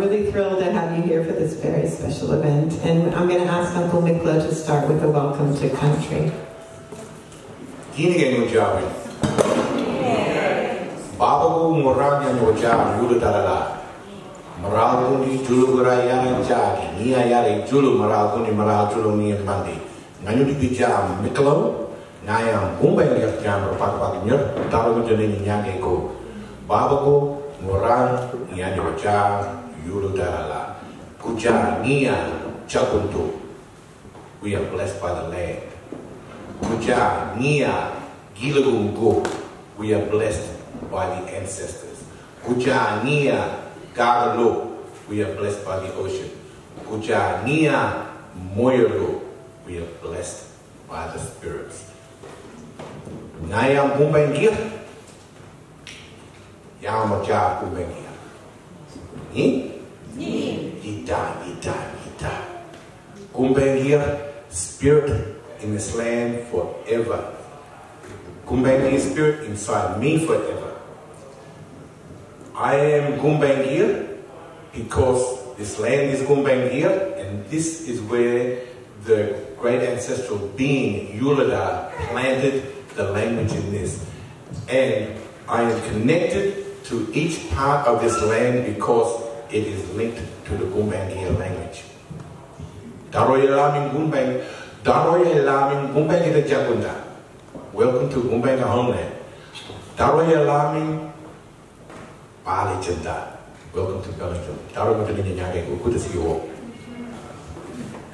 really thrilled to have you here for this very special event. And I'm going to ask Uncle Micklo to start with a welcome to country. Kini no jawi. Baba ko moranya no jawi yulu dalala. Ni julu guraya jagi. Nia yari julu maral julu ni mandi. Nganyu di bijam miklo. Ngayam umba yang jam berpak pak nyer. Taruh ko jeni nyage. Baba ko morang nia no jawi yulu dalala. Kuja nia chakuntu. We are blessed by the land. Kuja, Nia, Gilagungo, we are blessed by the ancestors. Kuja, Nia, Garalo, we are blessed by the ocean. Kuja, Nia, Moyolo, we are blessed by the spirits. Ngayam Kumbengia, Yamaja died, he died, ita, ita. Kumbengia, spirit in this land forever. Gumbaynggirr spirit inside me forever. I am Gumbaynggirr because this land is Gumbaynggirr and this is where the great ancestral being Yulada planted the language in this. And I am connected to each part of this land because it is linked to the Gumbaynggirr language. Daroya Lamin Gumbang Jagunda. Welcome to Gumbaynggirr homeland. Daroya Lamin Bali. Welcome to Bellingen. Daroya good to see you all.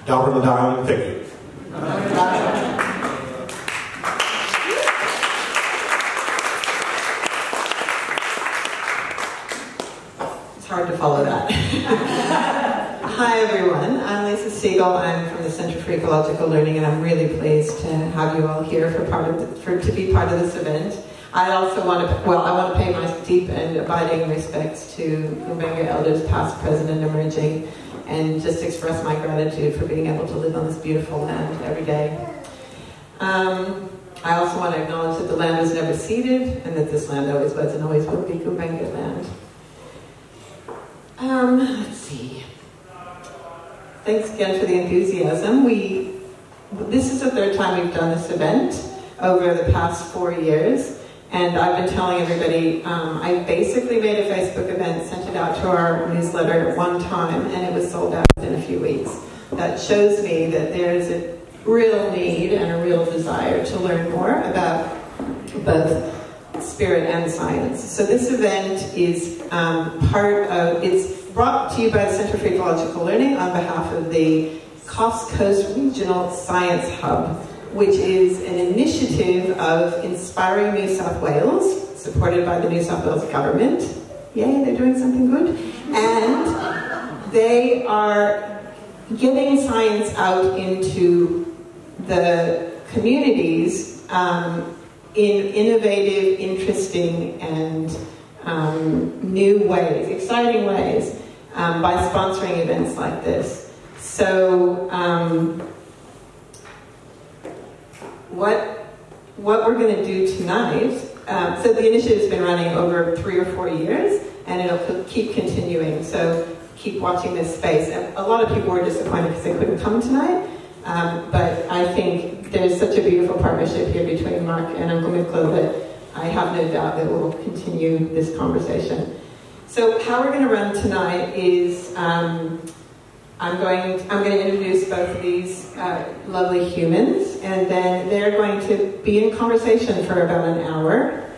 Daroya thank you. It's hard to follow that. Hi everyone, I'm Lisa Siegel. I'm from the Center for Ecological Learning, and I'm really pleased to have you all here for part of the, for to be part of this event. I also want to well, I want to pay my deep and abiding respects to Gumbaynggirr elders, past, present, and emerging, and just express my gratitude for being able to live on this beautiful land every day. Um, I also want to acknowledge that the land was never ceded, and that this land always was and always will be Gumbaynggirr land. Let's see. Thanks again for the enthusiasm. We, this is the third time we've done this event over the past four years, and I've been telling everybody. Um, I basically made a Facebook event, sent it out to our newsletter one time, and it was sold out within a few weeks. That shows me that there is a real need and a real desire to learn more about both spirit and science. So this event is um, part of, it's brought to you by the Center for Ecological Learning on behalf of the Coffs Coast Regional Science Hub, which is an initiative of Inspiring New South Wales, supported by the New South Wales government. Yay, they're doing something good. And they are getting science out into the communities um, in innovative, interesting, and um, new ways, exciting ways, um, by sponsoring events like this. So, um, what what we're going to do tonight? Um, so the initiative's been running over three or four years, and it'll keep continuing. So keep watching this space. And a lot of people were disappointed because they couldn't come tonight. Um, but I think there's such a beautiful partnership here between Mark and Uncle Micklo that I have no doubt that we'll continue this conversation. So how we're going to run tonight is um, I'm going I'm going to introduce both of these uh, lovely humans, and then they're going to be in conversation for about an hour.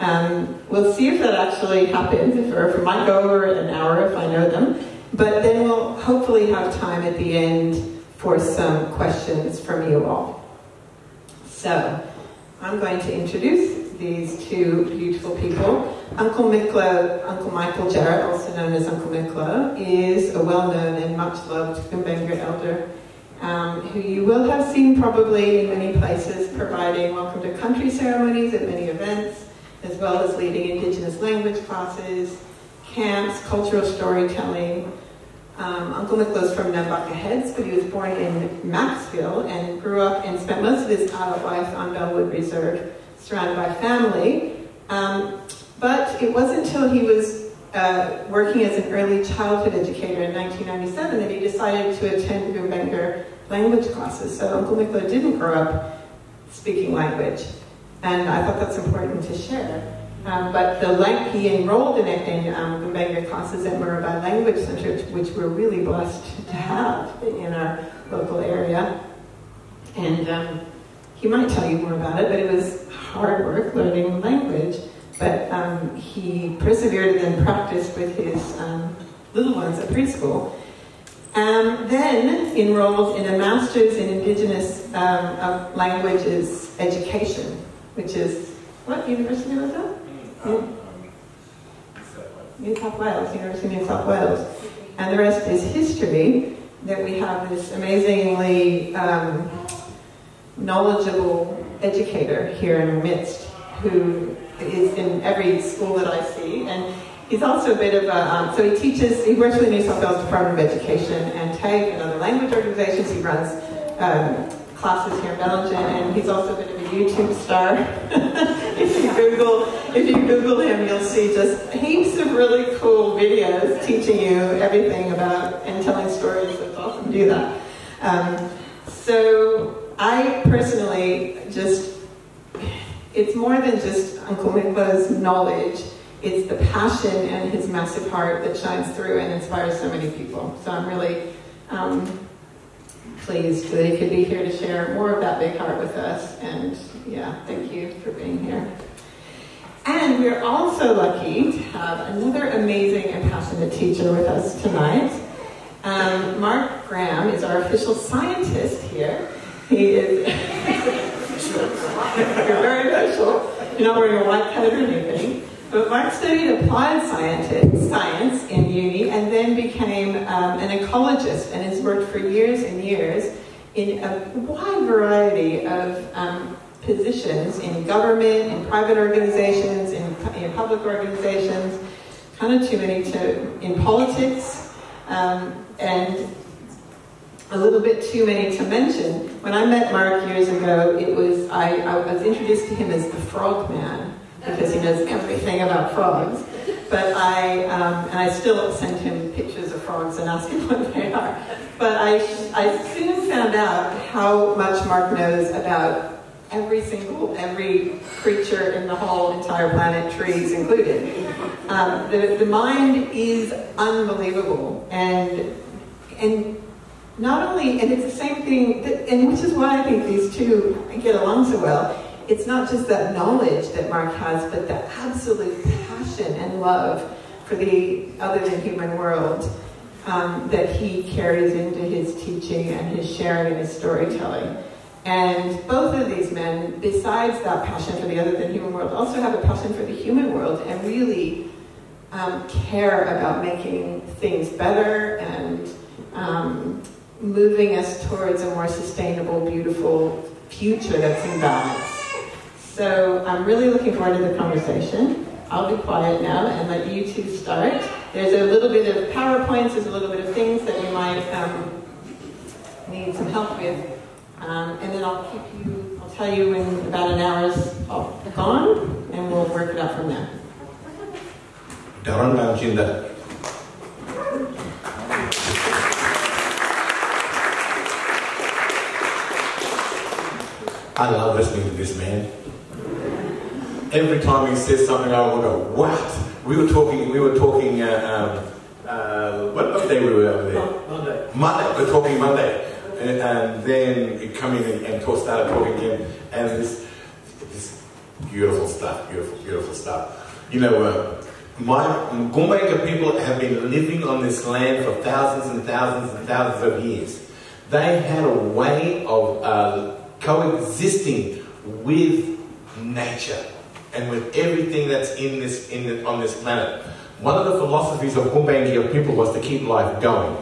Um, we'll see if that actually happens, if, or if it might go over an hour if I know them. But then we'll hopefully have time at the end for some questions from you all. So, I'm going to introduce these two beautiful people. Uncle Micklo, Uncle Michael Jarrett, also known as Uncle Micklo, is a well-known and much-loved Gumbaynggirr elder um, who you will have seen probably in many places providing welcome to country ceremonies at many events, as well as leading indigenous language classes, camps, cultural storytelling, um, Uncle Micklo's from Nambucca Heads, but he was born in Macksville and grew up and spent most of his adult life on Bellwood Reserve, surrounded by family. Um, but it wasn't until he was uh, working as an early childhood educator in 1997 that he decided to attend Gumbaynggirr language classes. So Uncle Micklo didn't grow up speaking language. And I thought that's important to share. Um, but the lang- he enrolled in, in um, classes at Muurrbay Language Center, which we're really blessed to have in our local area. And um, he might tell you more about it, but it was hard work learning language. But um, he persevered and then practiced with his um, little ones at preschool. Um, then enrolled in a master's in Indigenous um, languages education, which is what university was that? Um, New South Wales, University of New South Wales. And the rest is history, that we have this amazingly um, knowledgeable educator here in our midst who is in every school that I see. And he's also a bit of a, um, so he teaches, he works with the New South Wales Department of Education and TAFE and other language organizations. He runs um, classes here in Bellingen, and he's also a bit of a YouTube star. if you Google, if you Google him, you'll see just heaps of really cool videos teaching you everything about and telling stories. It's awesome to do that. Um, so I personally just, it's more than just Uncle Micklo's knowledge. It's the passion and his massive heart that shines through and inspires so many people. So I'm really um, pleased that he could be here to share more of that big heart with us. And yeah, thank you for being here. And we're also lucky to have another amazing and passionate teacher with us tonight. Um, Mark Graham is our official scientist here. He is. very special. You're not wearing a white coat or anything. But Mark studied applied science in uni and then became um, an ecologist and has worked for years and years in a wide variety of um, positions in government, in private organizations, in, in, public organizations, kind of too many to, in politics, um, and a little bit too many to mention. When I met Mark years ago, it was, I, I was introduced to him as the frog man because he knows everything about frogs. But I, um, and I still send him pictures of frogs and ask him what they are. But I, I soon found out how much Mark knows about every single, every creature in the whole entire planet, trees included. Um, the, the mind is unbelievable. And, and not only, and it's the same thing, that, and which is why I think these two get along so well it's not just that knowledge that Mark has, but the absolute passion and love for the other than human world um, that he carries into his teaching and his sharing and his storytelling. And both of these men, besides that passion for the other than human world, also have a passion for the human world and really um, care about making things better and um, moving us towards a more sustainable, beautiful future that's in balance. So I'm really looking forward to the conversation. I'll be quiet now and let you two start. There's a little bit of PowerPoints, there's a little bit of things that we might um, need some help with. Um, and then I'll keep you, I'll tell you when about an hour's gone, and we'll work it out from there. I love listening to this man every time he says something, I will go, what? We were talking, we were talking, uh, um, uh, what, day we were over there? Monday. Monday, we're talking Monday. And, and then he come in and, and talk, started talking again, and this, this beautiful stuff, beautiful, beautiful stuff. You know, uh, my Gumbaynggirr people have been living on this land for thousands and thousands and thousands of years. They had a way of uh, coexisting with nature and with everything that's in this, in the, on this planet. One of the philosophies of Gumbaynggirr people was to keep life going.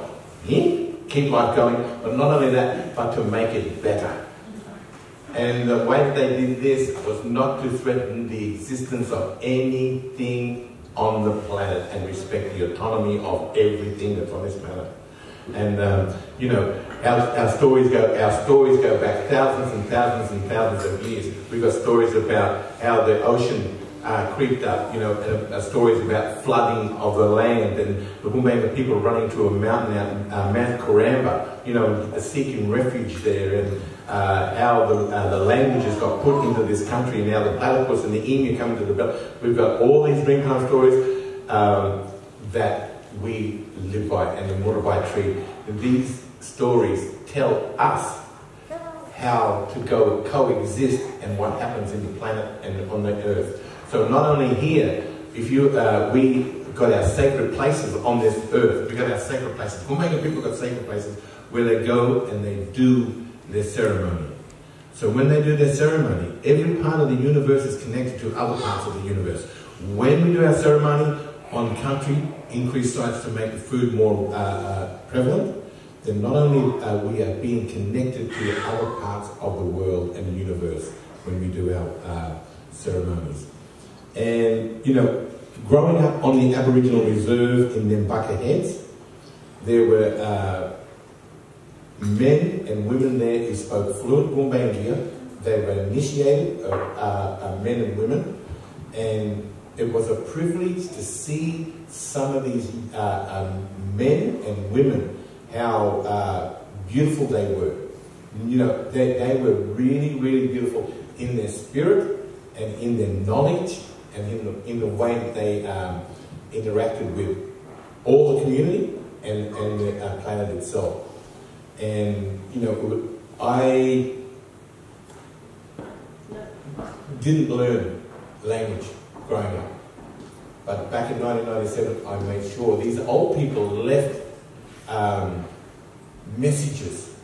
Yeah? Keep life going, but not only that, but to make it better. And the way they did this was not to threaten the existence of anything on the planet and respect the autonomy of everything that's on this planet. And um, you know, our, our stories go our stories go back thousands and thousands and thousands of years. We've got stories about how the ocean uh, creeped up, you know, uh, stories about flooding of the land and the people running to a mountain out, uh, Mount Karamba, you know, seeking refuge there and uh, how the, uh, the languages got put into this country. Now the platypus and the emu come to the belt. We've got all these Dreamtime stories um, that we live by and the Murabai tree. These stories tell us how to go coexist and what happens in the planet and on the earth. So not only here, if you uh, we got our sacred places on this earth, we got our sacred places. Gumbaynggirr people got sacred places where they go and they do their ceremony. So when they do their ceremony, every part of the universe is connected to other parts of the universe. When we do our ceremony on country, increased sites to make the food more uh, uh, prevalent, then not only are we are being connected to other parts of the world and the universe when we do our uh, ceremonies. And, you know, growing up on the Aboriginal reserve in Nambucca Heads, there were uh, men and women there who spoke fluent Gumbaynggirr. They were initiated, uh, uh, men and women, and it was a privilege to see some of these uh, um, men and women, how uh, beautiful they were. You know, they, they were really, really beautiful in their spirit and in their knowledge and in the, in the way that they um, interacted with all the community and, and the uh, planet itself. And, you know, I didn't learn language growing up. But back in 1997, I made sure these old people left um, messages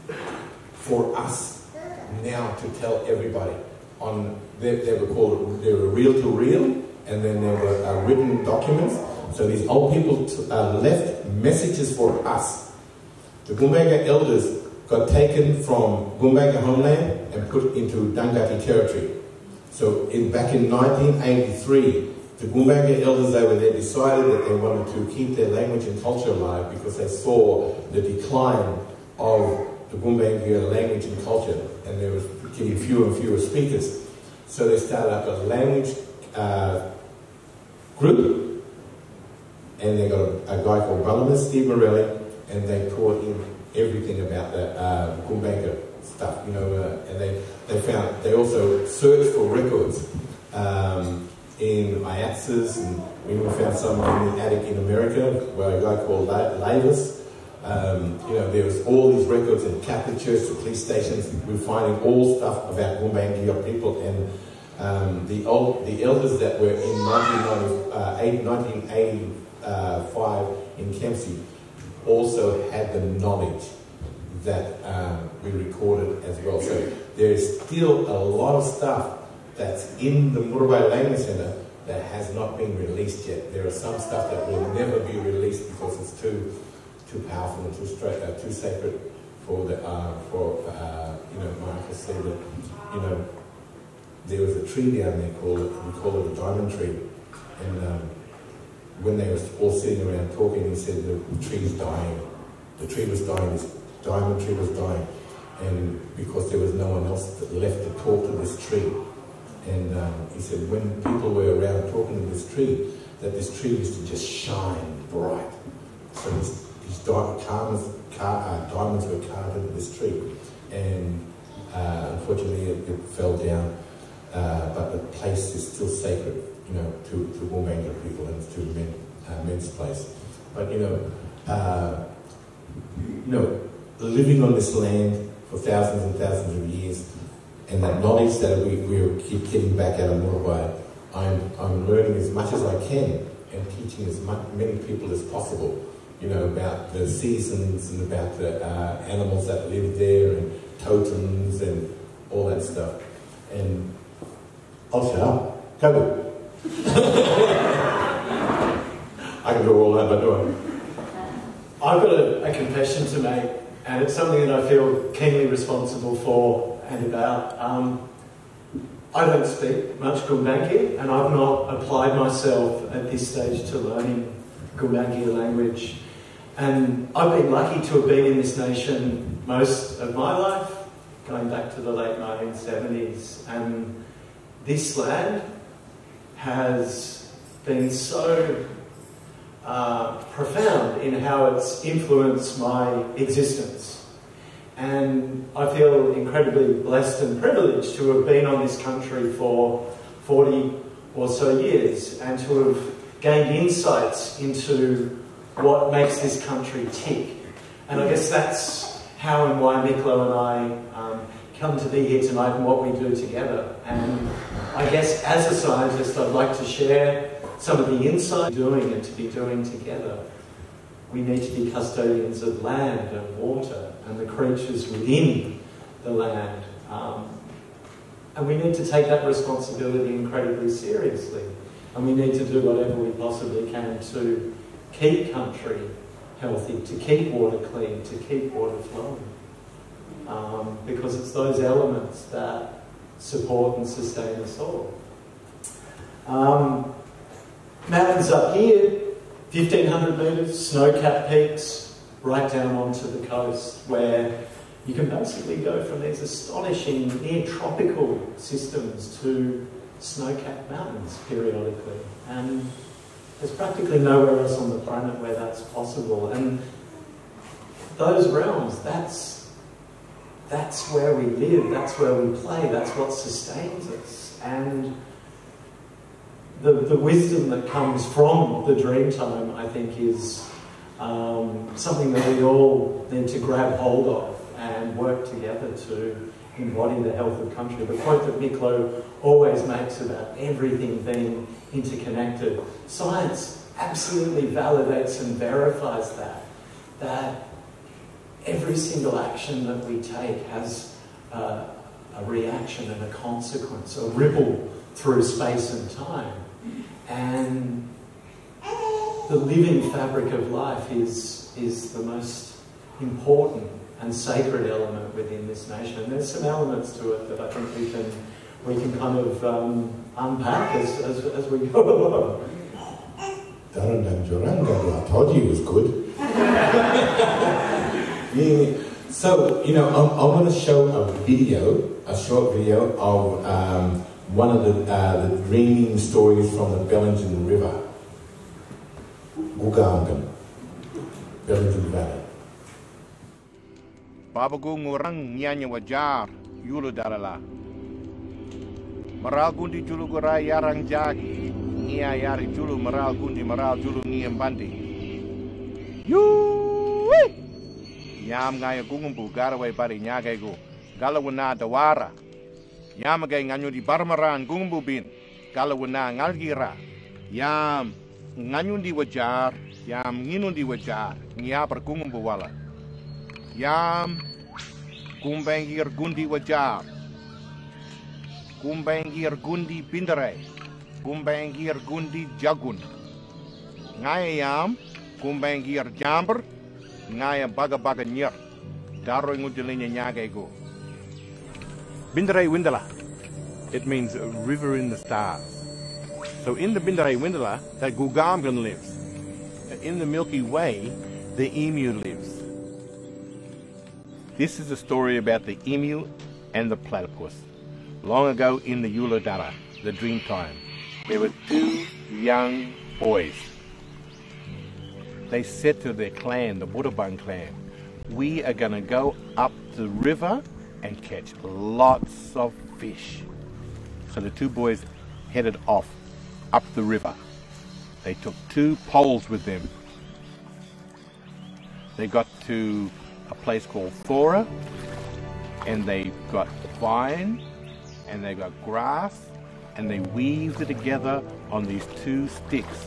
for us now to tell everybody. On they, they were called they were reel to reel, and then there were uh, written documents. So these old people uh, left messages for us the Gumbaynggirr elders got taken from Gumbaynggirr homeland and put into Dunghutti territory. So in, back in 1983, the Gumbaynggirr elders over there decided that they wanted to keep their language and culture alive because they saw the decline of the Gumbaynggirr language and culture and there was getting fewer and fewer speakers. So they started up a language uh, group and they got a, a guy called Brotherman Steve Morelli and they taught him everything about the uh, stuff, you know, uh, and they, they found, they also searched for records um, in AIATSIS, and we even found some in the attic in America, where a guy called Laves, um, you know, there was all these records in Catholic Church, the police stations, we're finding all stuff about Gumbaynggirr people, and um, the old, the elders that were in 1985 uh, in Kempsey also had the knowledge that um, we recorded as well. So there's still a lot of stuff that's in the Muurrbay Language Center that has not been released yet. There are some stuff that will never be released because it's too too powerful and too straight, uh, too sacred for the uh, for uh, you know Marcus said that you know there was a tree down there called we call it a diamond tree, and um, when they were all sitting around talking, he said the tree's dying. The tree was dying, this diamond tree was dying. And because there was no one else left to talk to this tree. And um, he said when people were around talking to this tree, that this tree used to just shine bright. So these, diamonds, car, uh, diamonds were carved into this tree. And uh, unfortunately it, it, fell down, uh, but the place is still sacred you know, to, to Gumbaynggirr people and to men, uh, men's place. But, you know, uh, you know, living on this land for thousands and thousands of years, and that knowledge that we, we keep getting back out of Muurrbay, I'm, I'm learning as much as I can and teaching as much, many people as possible, you know, about the seasons and about the uh, animals that live there and totems and all that stuff. And I'll shut up. Go. I can go all over, do I? I've got a, a, confession to make, and it's something that I feel keenly responsible for about. Um, I don't speak much Gumbaynggirr, and I've not applied myself at this stage to learning Gumbaynggirr language. And I've been lucky to have been in this nation most of my life, going back to the late 1970s. And this land has been so uh, profound in how it's influenced my existence. And I feel incredibly blessed and privileged to have been on this country for 40 or so years and to have gained insights into what makes this country tick. And I guess that's how and why Micklo and I um, come to be here tonight and what we do together. And I guess as a scientist, I'd like to share some of the insight doing and to be doing together. We need to be custodians of land and water and the creatures within the land. Um, and we need to take that responsibility incredibly seriously. And we need to do whatever we possibly can to keep country healthy, to keep water clean, to keep water flowing. Um, because it's those elements that support and sustain us all. Um, mountains up here, 1500 metres, snow-capped peaks, right down onto the coast where you can basically go from these astonishing near tropical systems to snow-capped mountains periodically. And there's practically nowhere else on the planet where that's possible. And those realms, that's, that's where we live, that's where we play, that's what sustains us. And the, the wisdom that comes from the dream time, I think, is um, something that we all need to grab hold of and work together to embody the health of country. The quote that Micklo always makes about everything being interconnected, science absolutely validates and verifies that, that every single action that we take has uh, a reaction and a consequence, a ripple through space and time. And the living fabric of life is, is the most important and sacred element within this nation. And there's some elements to it that I think we can, we can kind of um, unpack as, as, as we go along. Darren I told you it was good. yeah. So, you know, I, I want to show a video, a short video of um, one of the, uh, the dreaming stories from the Bellingen River. Bellingen Valley. Babago ngurang nyanya wajar yulu darala. Maral gundi julu gora yarang jagi. Nia yari julu maral gundi maral julu ngiem bandi. Yui! Yam ngaya gungumbu garaway pari nyagay go. Galawuna dawara. Yam gay nganyo di barmaran gungumbu bin. Galawuna ngalgira. Yam nganyo di wajar. Yam nginu di wajar. Ngiapar gungumbu wala. Yam kumbengir gundi wajar. Kumbengir gundi pindare. Kumbengir gundi jagun. Ngaya yam kumbengir jamber. Ngaya baga baga nyer. Daro ngudilinya nyaga ego. Bindare windala. It means river in the stars. So in the Bindare Windala, that Gugamgan lives. In the Milky Way, the emu lives. This is a story about the emu and the platypus. Long ago in the Uladara, the dream time, there were two young boys. They said to their clan, the Buddhabang clan, we are going to go up the river and catch lots of fish. So the two boys headed off up the river. They took two poles with them. They got to a place called Thora, and they got vine, and they got grass, and they weaved it together on these two sticks.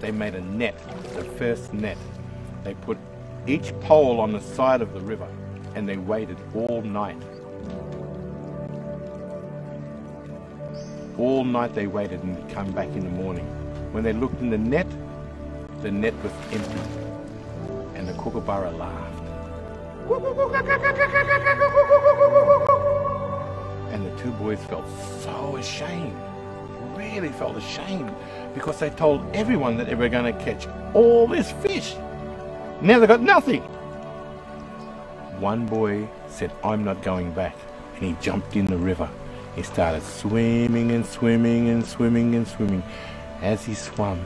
They made a net, the first net. They put each pole on the side of the river, and they waited all night. All night they waited and come back in the morning. When they looked in the net, the net was empty, and the kookaburra laughed. And the two boys felt so ashamed, really felt ashamed, because they told everyone that they were going to catch all this fish. Now they got nothing. One boy said, I'm not going back. And he jumped in the river. He started swimming and swimming and swimming and swimming. As he swam,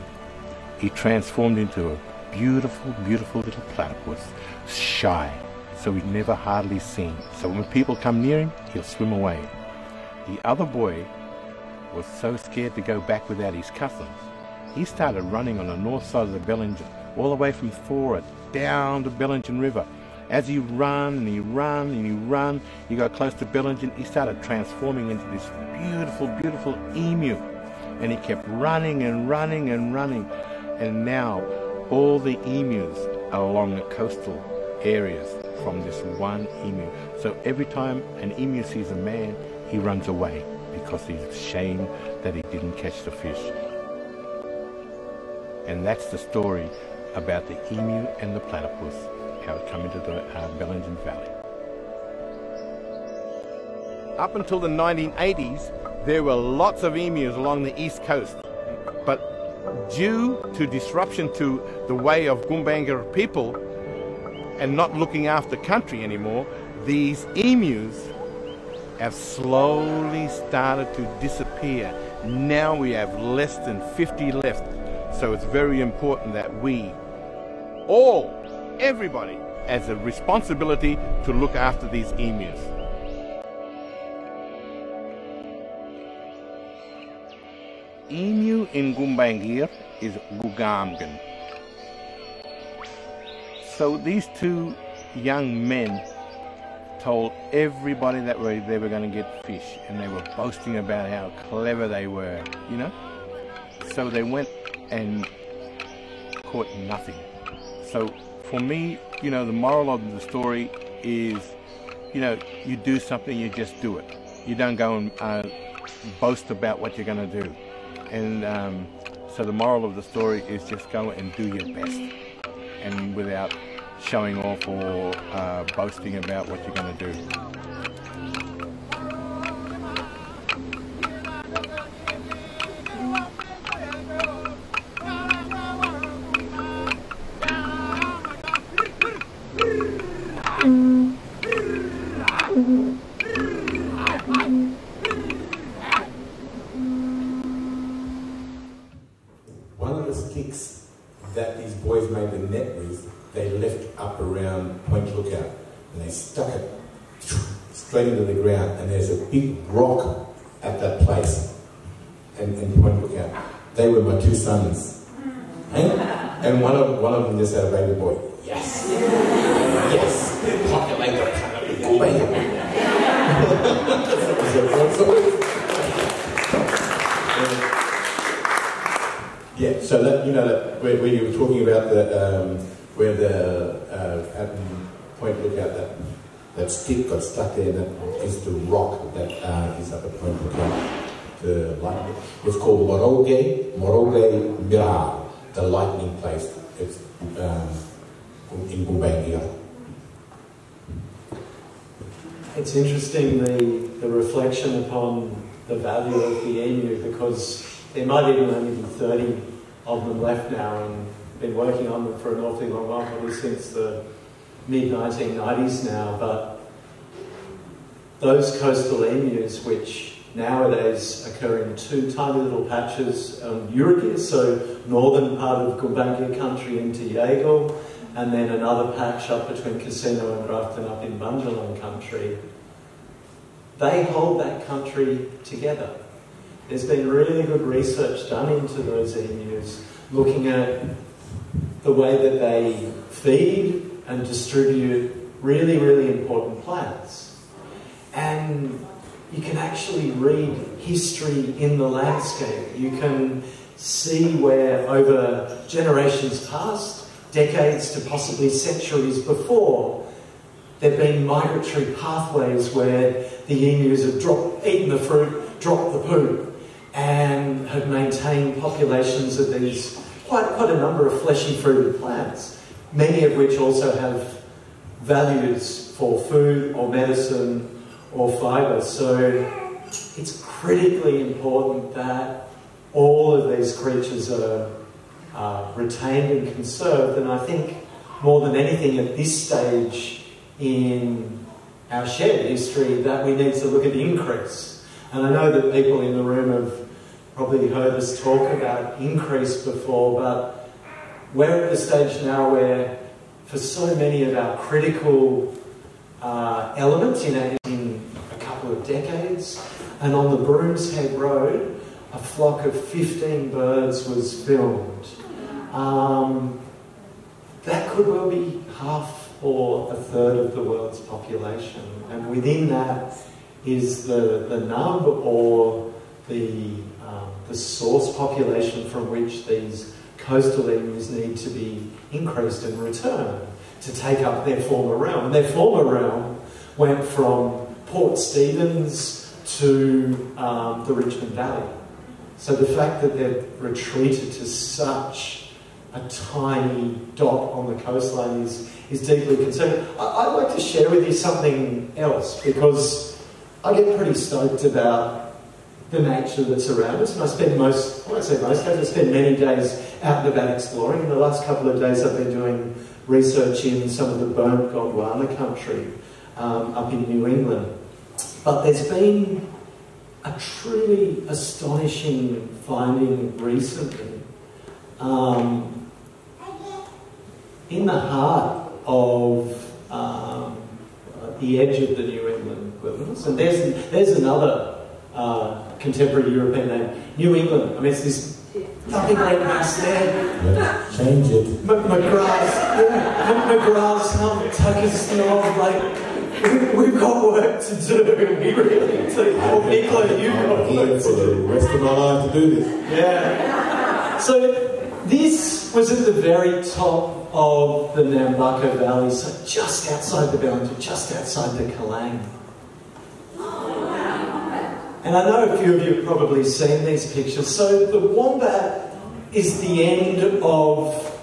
he transformed into a beautiful, beautiful little platypus, shy, so he'd never hardly seen. So when people come near him, he'll swim away. The other boy was so scared to go back without his cousins, he started running on the north side of the Bellingen, all the way from Thora down the Bellingen River. As he ran and he ran and he ran, he got close to Bellingen, he started transforming into this beautiful, beautiful emu. And he kept running and running and running. And now all the emus are along the coastal areas from this one emu. So every time an emu sees a man, he runs away because he's ashamed that he didn't catch the fish. And that's the story about the emu and the platypus, come into the uh, Bellingen Valley. Up until the 1980s, there were lots of emus along the east coast. But due to disruption to the way of Gumbaynggirr people and not looking after country anymore, these emus have slowly started to disappear. Now we have less than 50 left. So it's very important that we, all, everybody, has a responsibility to look after these emus. Emu in Gumbaynggirr is Gugamgan. So these two young men told everybody that they were going to get fish and they were boasting about how clever they were, you know? So they went and caught nothing. So for me, you know, the moral of the story is, you know, you do something, you just do it. You don't go and uh, boast about what you're going to do. And um, so the moral of the story is just go and do your best. And without showing off or uh, boasting about what you're going to do. Straight into the ground and there's a big rock at that place in, in Point Lookout. They were my two sons. Hey? And one of, one of them just had a baby boy. Yes! Yes! Go away. Yeah, so that you know that where, where you were talking about the um, where the uh, at Point Lookout that that stick got stuck there. That is the rock that uh, is at Point Lookout. The lightning. It's called Moroge Moroge Mirar, the lightning place. It's um, in Gumbaynggirr. It's interesting the, the reflection upon the value of the emu because there might even only be 30 of them left now and been working on them for an awfully long while, probably since the mid 1990s now. But those coastal emus, which nowadays occur in two tiny little patches um, on Yuraygir, so northern part of Gumbaynggirr country into Yaegl, and then another patch up between Casino and Grafton up in Bundjalung country. They hold that country together. There's been really good research done into those emus, looking at the way that they feed and distribute really, really important plants. And you can actually read history in the landscape. You can see where over generations past, decades to possibly centuries before, there have been migratory pathways where the emus have dropped, eaten the fruit, dropped the poop, and have maintained populations of these quite, quite a number of fleshy fruited plants, many of which also have values for food or medicine or fibre. So it's critically important that all of these creatures are uh, retained and conserved. And I think more than anything at this stage in our shared history that we need to look at the increase And I know that people in the room have probably heard us talk about increase before, but we're at the stage now where, for so many of our critical uh, elements in, a, in a couple of decades, and on the Brooms Head Road, a flock of 15 birds was filmed. Um, that could well be half or a third of the world's population. And within that is the, the nub or the, um, the source population from which these coastal areas need to be increased and returned to take up their former realm. And their former realm went from Port Stephens to um, the Richmond Valley. So the fact that they've retreated to such a tiny dot on the coastline is, is deeply concerning. I, would like to share with you something else because I get pretty stoked about the nature that's around us and I spend most, I won't say most days, I spend many days out and about exploring. In the last couple of days I've been doing research in some of the burnt Gondwana country um, up in New England. But there's been a truly astonishing finding recently. Um, in the heart of um, the edge of the New England wilderness, and there's, there's another uh, contemporary European name, New England. I mean, it's this nothing like there. Yeah, change it. M- McGrath's, yeah, McGrath's, um, Tucker's, like, we, we've got work to do. We really do. Well, Nicola, you've got work for the rest of my life to do this. Yeah. So this was at the very top of the Nambucca Valley, so just outside the Bellinger, just outside the Kalang. And I know a few of you have probably seen these pictures. So the wombat is the end of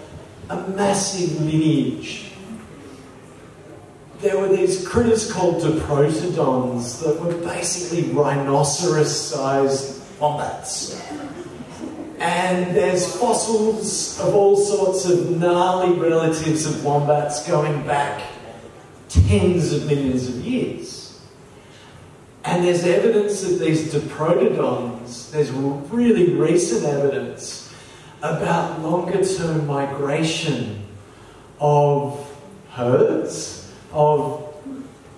a massive lineage. There were these critters called diprotodons that were basically rhinoceros-sized wombats. And there's fossils of all sorts of gnarly relatives of wombats going back tens of millions of years. And there's evidence of these diprotodons, there's really recent evidence about longer term migration of herds of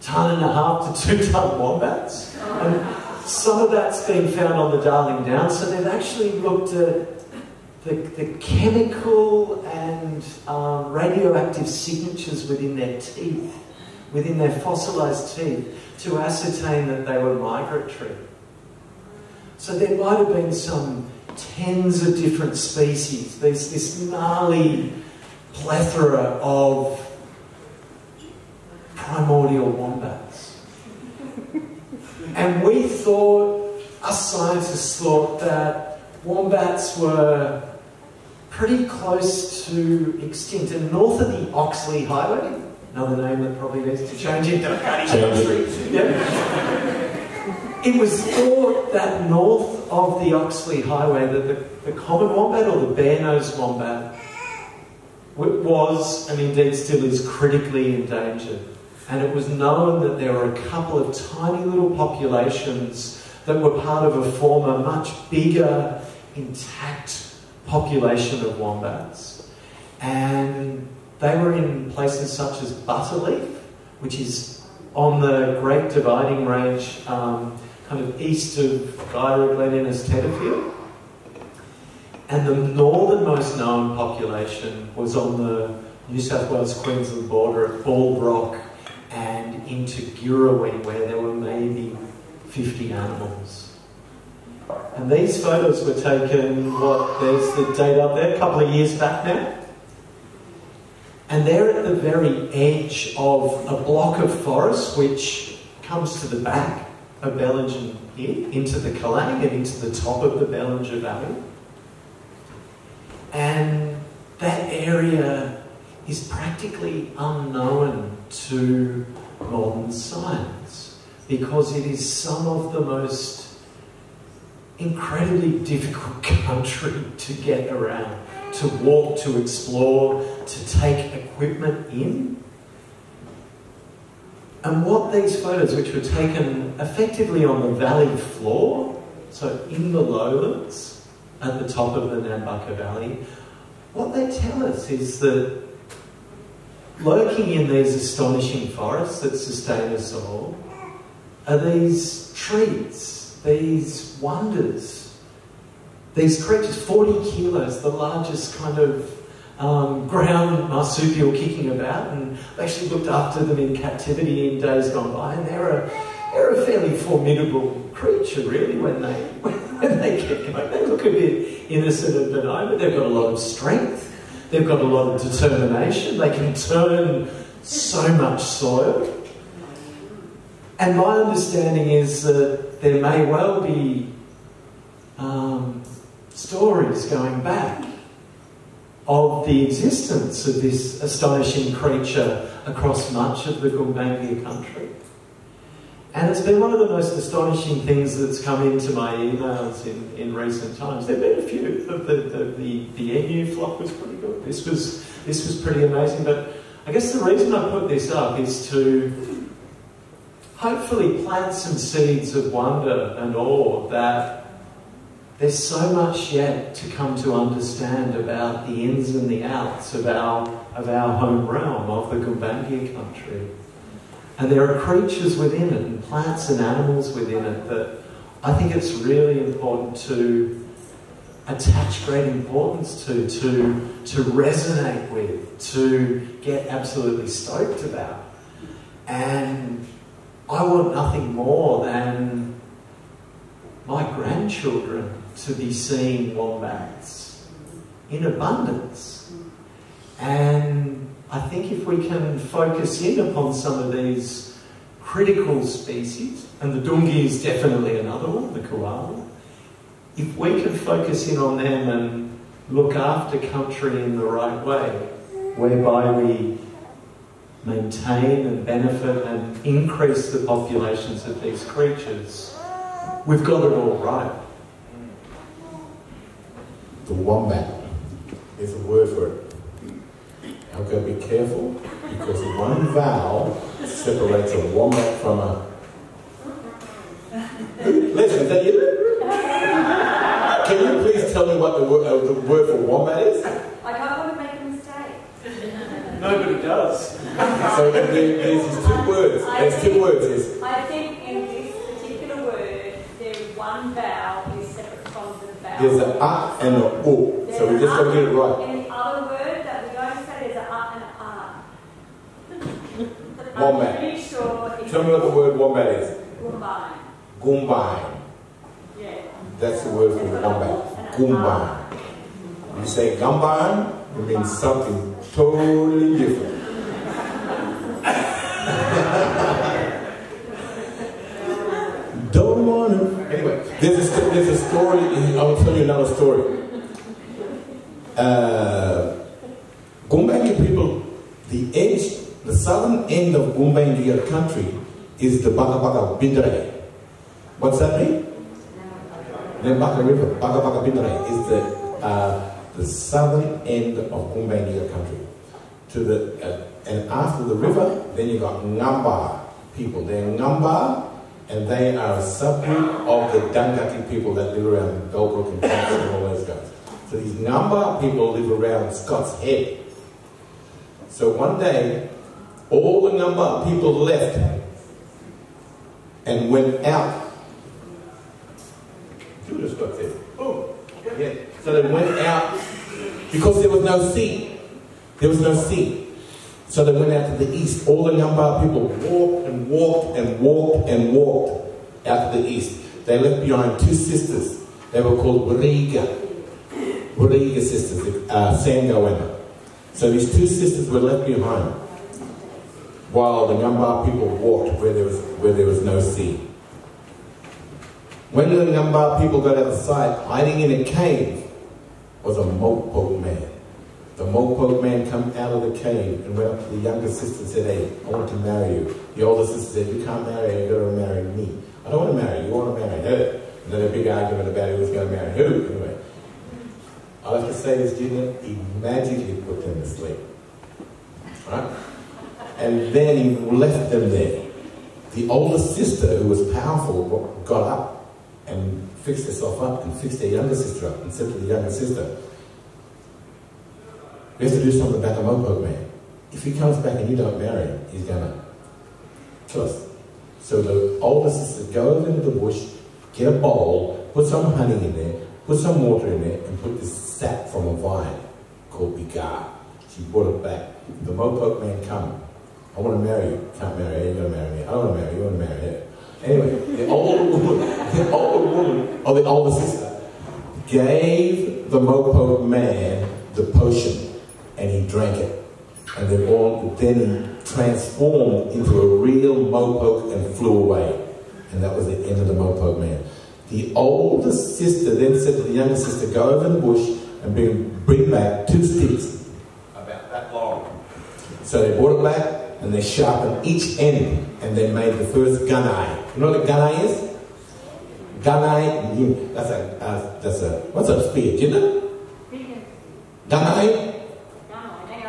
ton and a half to two ton wombats. And some of that's been found on the Darling Downs, so they've actually looked at the, the chemical and um, radioactive signatures within their teeth, within their fossilized teeth, to ascertain that they were migratory. So there might have been some tens of different species. This gnarly plethora of primordial wombats. And we thought, us scientists thought that wombats were pretty close to extinct. And north of the Oxley Highway, another name that probably needs to change into country. Yeah. It was thought that north of the Oxley Highway that the, the common wombat or the bare-nosed wombat was and indeed still is critically endangered and it was known that there were a couple of tiny little populations that were part of a former, much bigger, intact population of wombats. And they were in places such as Butterleaf, which is on the Great Dividing Range, um, kind of east of Guyra Glen Innes Tenterfield. And the northernmost known population was on the New South Wales Queensland border at Bald Rock and into Girraween where there were maybe 50 animals. And these photos were taken, what, there's the date up there, a couple of years back now. And they're at the very edge of a block of forest which comes to the back of Bellingen into the Kalang and into the top of the Bellinger Valley. And that area is practically unknown to modern science because it is some of the most incredibly difficult country to get around, to walk, to explore, to take equipment in. And what these photos, which were taken effectively on the valley floor, so in the lowlands at the top of the Nambucca Valley, what they tell us is that lurking in these astonishing forests that sustain us all are these trees, these wonders, these creatures, 40 kilos, the largest kind of um, ground marsupial kicking about, and they actually looked after them in captivity in days gone by, and they're a, they're a fairly formidable creature, really, when they, when they get going. They look a bit innocent and benign, but they've got a lot of strength, they've got a lot of determination, they can turn so much soil. And my understanding is that there may well be um, stories going back of the existence of this astonishing creature across much of the Gumbaynggirr country. And it's been one of the most astonishing things that's come into my emails in, in recent times. There have been a few. The, the, the, the emu flock was pretty good. This was, this was pretty amazing. But I guess the reason I put this up is to hopefully plant some seeds of wonder and awe that there's so much yet to come to understand about the ins and the outs of our, of our home realm, of the Gumbaynggirr country. And there are creatures within it, and plants and animals within it, that I think it's really important to attach great importance to, to, to resonate with, to get absolutely stoked about. And I want nothing more than my grandchildren to be seeing wombats in abundance. And I think if we can focus in upon some of these critical species, and the dungi is definitely another one, the koala, if we can focus in on them and look after country in the right way, whereby we maintain and benefit and increase the populations of these creatures, we've got it all right the wombat is a word for it. I've got to be careful because one vowel separates a wombat from a. Listen, is that you? Can you please tell me what the, word, uh, the word for wombat is? I don't want to make a mistake. Nobody does. So there's these two words. There's two words. Is I think in this particular word, there is one vowel is separate from the vowel. There's an a and an o. So we just got to get it right. Any other word that we don't say, there's an a and an a. Wombat. I'm pretty sure Tell me what the word wombat is. Gumbai. Gumbai. Yeah. That's the word for wombat. Gumbai. You say gumbai, it means something totally different. Don't want to. Anyway, there's a, there's a story. I'll tell you another story. Uh, Gumbaynggirr people, the edge, the southern end of Gumbaynggirr country is the Baka Baka Bindre. What's that mean? The Baka River, Baka Bindre, is the, uh, the southern end of Gumbaynggirr country. To the, uh, and after the river, then you got Ngamba people. They're Ngamba, and they are a subgroup of the Dunghutti people that live around Goldbrook and Thompson and all those guys. So these Ngamba people live around Scott's Head. So one day, all the Ngamba people left and went out. Judas got there. Oh, yeah. So they went out because there was no sea. There was no sea. So they went out to the east. All the Ngamba people walked and walked and walked and walked out to the east. They left behind two sisters. They were called Wariga. Wariga sisters, uh, Sango and. So these two sisters were left behind while the Ngamba people walked where there was, where there was no sea. When the Ngamba people got outside, hiding in a cave was a Mopoke man. The Mopoke man come out of the cave and went up to the younger sister and said, hey, I want to marry you. The older sister said, you can't marry her, you got to marry me. I don't want to marry you, you want to marry her. And then a big argument about who was going to marry who. Anyway, all I have to say is, Junior, he magically put them to sleep. Right? And then he left them there. The older sister, who was powerful, got up and fixed herself up and fixed her younger sister up and said to the younger sister, we have to do something about the Mopoke man. If he comes back and you don't marry him, he's gonna kill us. So the older sister goes into the bush, get a bowl, put some honey in there, put some water in there, and put this sap from a vine called Bigar. She brought it back. The Mopoke man come. I want to marry you. Can't marry her. You're going to marry me. I don't want to marry you. You want to marry her. Anyway, the older woman, the older woman, or the older sister, gave the Mopoke man the potion, and he drank it. And then, all, then transformed into a real Mopoke and flew away. And that was the end of the Mopoke man. The older sister then said to the younger sister, go over in the bush and bring, bring back two sticks about that long. So they brought it back and they sharpened each end and they made the first gunai. You know what a gunai is? Gunai, that's a, uh, that's a, what's a spear, do you know? Gunai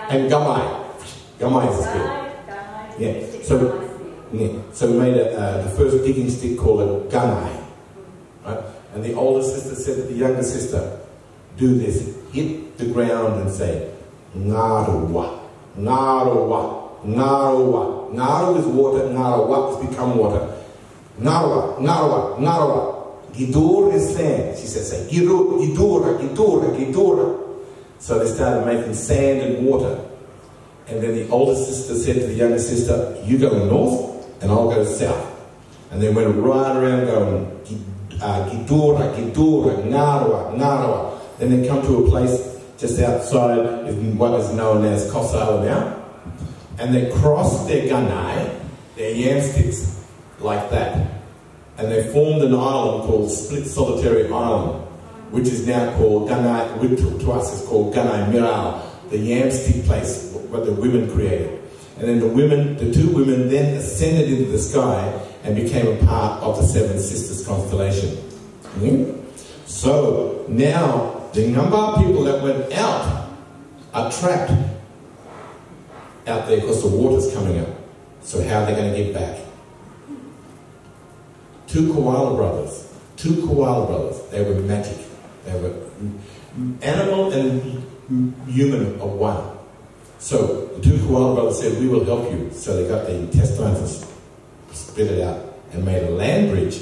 and gamai. Gamai is a spear. Yeah, so, yeah, so we made a, uh, the first digging stick called a gunai. Right? And the older sister said to the younger sister, do this, hit the ground and say, Ngaruwa, Ngaruwa. Ngaru is water, Ngaruwa has become water. Ngaruwa, Ngaruwa, Ngaruwa. Gidur is sand. She said, say, Gidura, Gidura, Gidura. So they started making sand and water. And then the older sister said to the younger sister, you go north and I'll go south. And they went right around going, uh, Gidura, Gidura, Ngarwa, Ngarwa. Then they come to a place just outside of what is known as Kosala now. And they crossed their gunai, their yam sticks, like that. And they formed an island called Split Solitary Island, which is now called Gunai, which to us is called Gunai Miral, the yam stick place, what the women created. And then the women, the two women then ascended into the sky and became a part of the Seven Sisters constellation. Mm? So now the number of people that went out are trapped out there because the water's coming up. So how are they going to get back? Two koala brothers, two koala brothers, they were magic. They were mm, animal and human are one. So the two koala brothers said, we will help you. So they got the intestines and spit it out and made a land bridge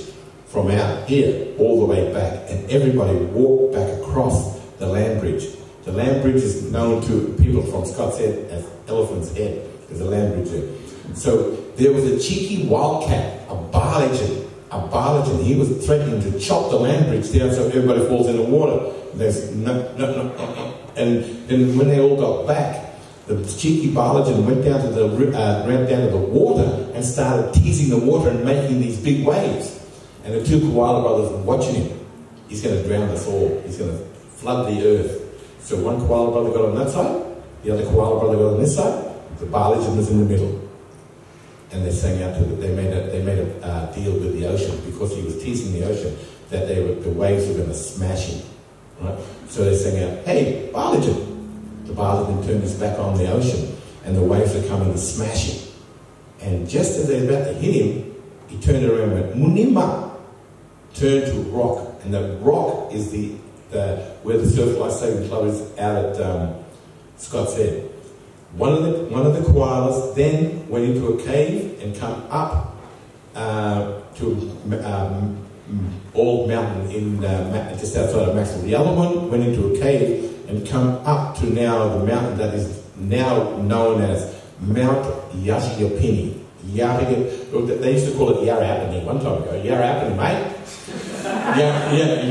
from out here all the way back. And everybody walked back across the land bridge. The land bridge is known to people from Scott's Head as Elephant's Head. is a land bridge. So there was a cheeky wildcat, a Barlegen, a Barlegen. He was threatening to chop the land bridge down so everybody falls in the water. There's no, no, no, And then when they all got back, the cheeky Barlegen went down to the uh, ran down to the water and started teasing the water and making these big waves. And the two koala brothers were watching him. He's going to drown us all. He's going to flood the earth. So one koala brother got on that side, the other koala brother got on this side. The Barlegen was in the middle. And they sang out to the, they made a, they made a uh, deal with the ocean because he was teasing the ocean that they were, the waves were going to smash him. Right? So they sang out, hey, Barlegen, the Barlegen turned his back on the ocean and the waves are coming to smash him. And just as they're about to hit him, he turned around and went, Munima, turned to rock. And the rock is the, the where the Surf Life Saving Club is out at um, Scott's Head. One of, the, one of the koalas then went into a cave and come up uh, to um, Old Mountain in uh, just outside of Macksville. The other one went into a cave and come up to now the mountain that is now known as Mount Yashiopini. They used to call it Yarrapini one time ago. Yarrapini, mate.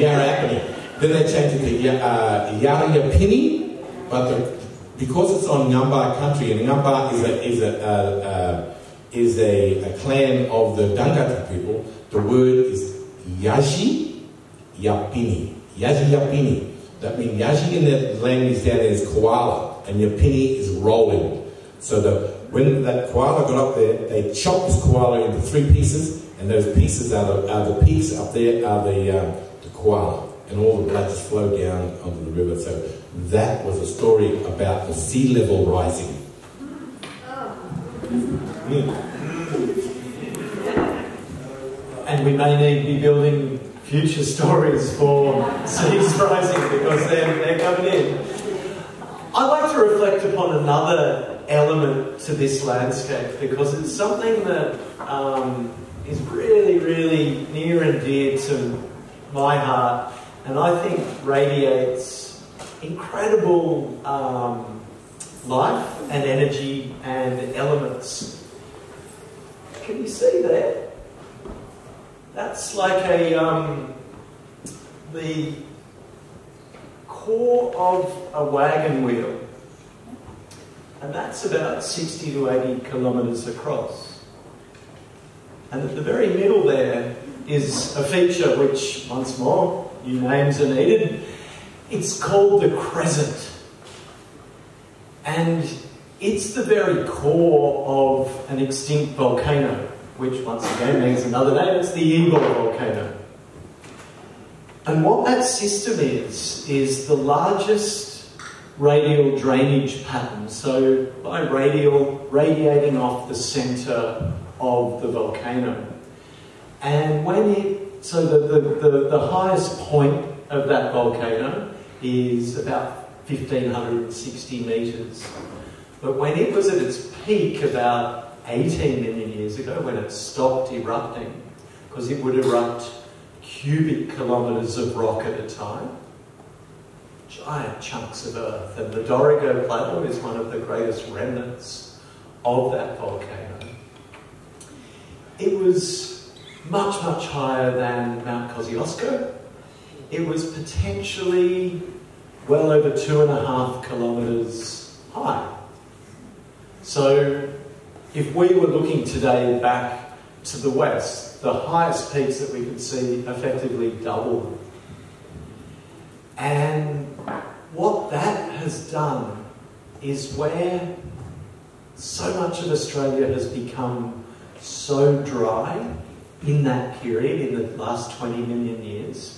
Yarrapini. Then they changed it to uh, Yariapini, but the, because it's on Ngamba country, and Ngamba is a, is a, uh, uh, is a, a, clan of the Dunghutti people, the word is Yaji Yapini. Yaji Yapini. That means Yaji in the language down there is koala, and Yapini is rolling. So the, when that koala got up there, they chopped this koala into three pieces, and those pieces are the, are the peaks up there are the, um, the koala, and all the blood just flowed down onto the river. So that was a story about the sea level rising. And we may need to be building future stories for seas rising because they're, they're coming in. I like to reflect upon another element to this landscape because it's something that um, is really, really near and dear to my heart and I think radiates incredible um, life and energy and elements. Can you see that? That's like a um, the core of a wagon wheel, and that's about 60 to 80 kilometres across. And at the very middle there is a feature which, once more, new names are needed. It's called the crescent. And it's the very core of an extinct volcano, which once again means another name, it's the Ebor volcano. And what that system is, is the largest radial drainage pattern. So by radial, radiating off the centre of the volcano. And when it, so the, the, the, the highest point of that volcano is about 1560 metres. But when it was at its peak about 18 million years ago, when it stopped erupting, because it would erupt cubic kilometres of rock at a time, giant chunks of earth. And the Dorrigo Plateau is one of the greatest remnants of that volcano. It was much, much higher than Mount Kosciuszko. It was potentially well over two and a half kilometres high. So if we were looking today back to the west, the highest peaks that we could see effectively doubled. And what that has done is where so much of Australia has become so dry in that period, in the last 20 million years,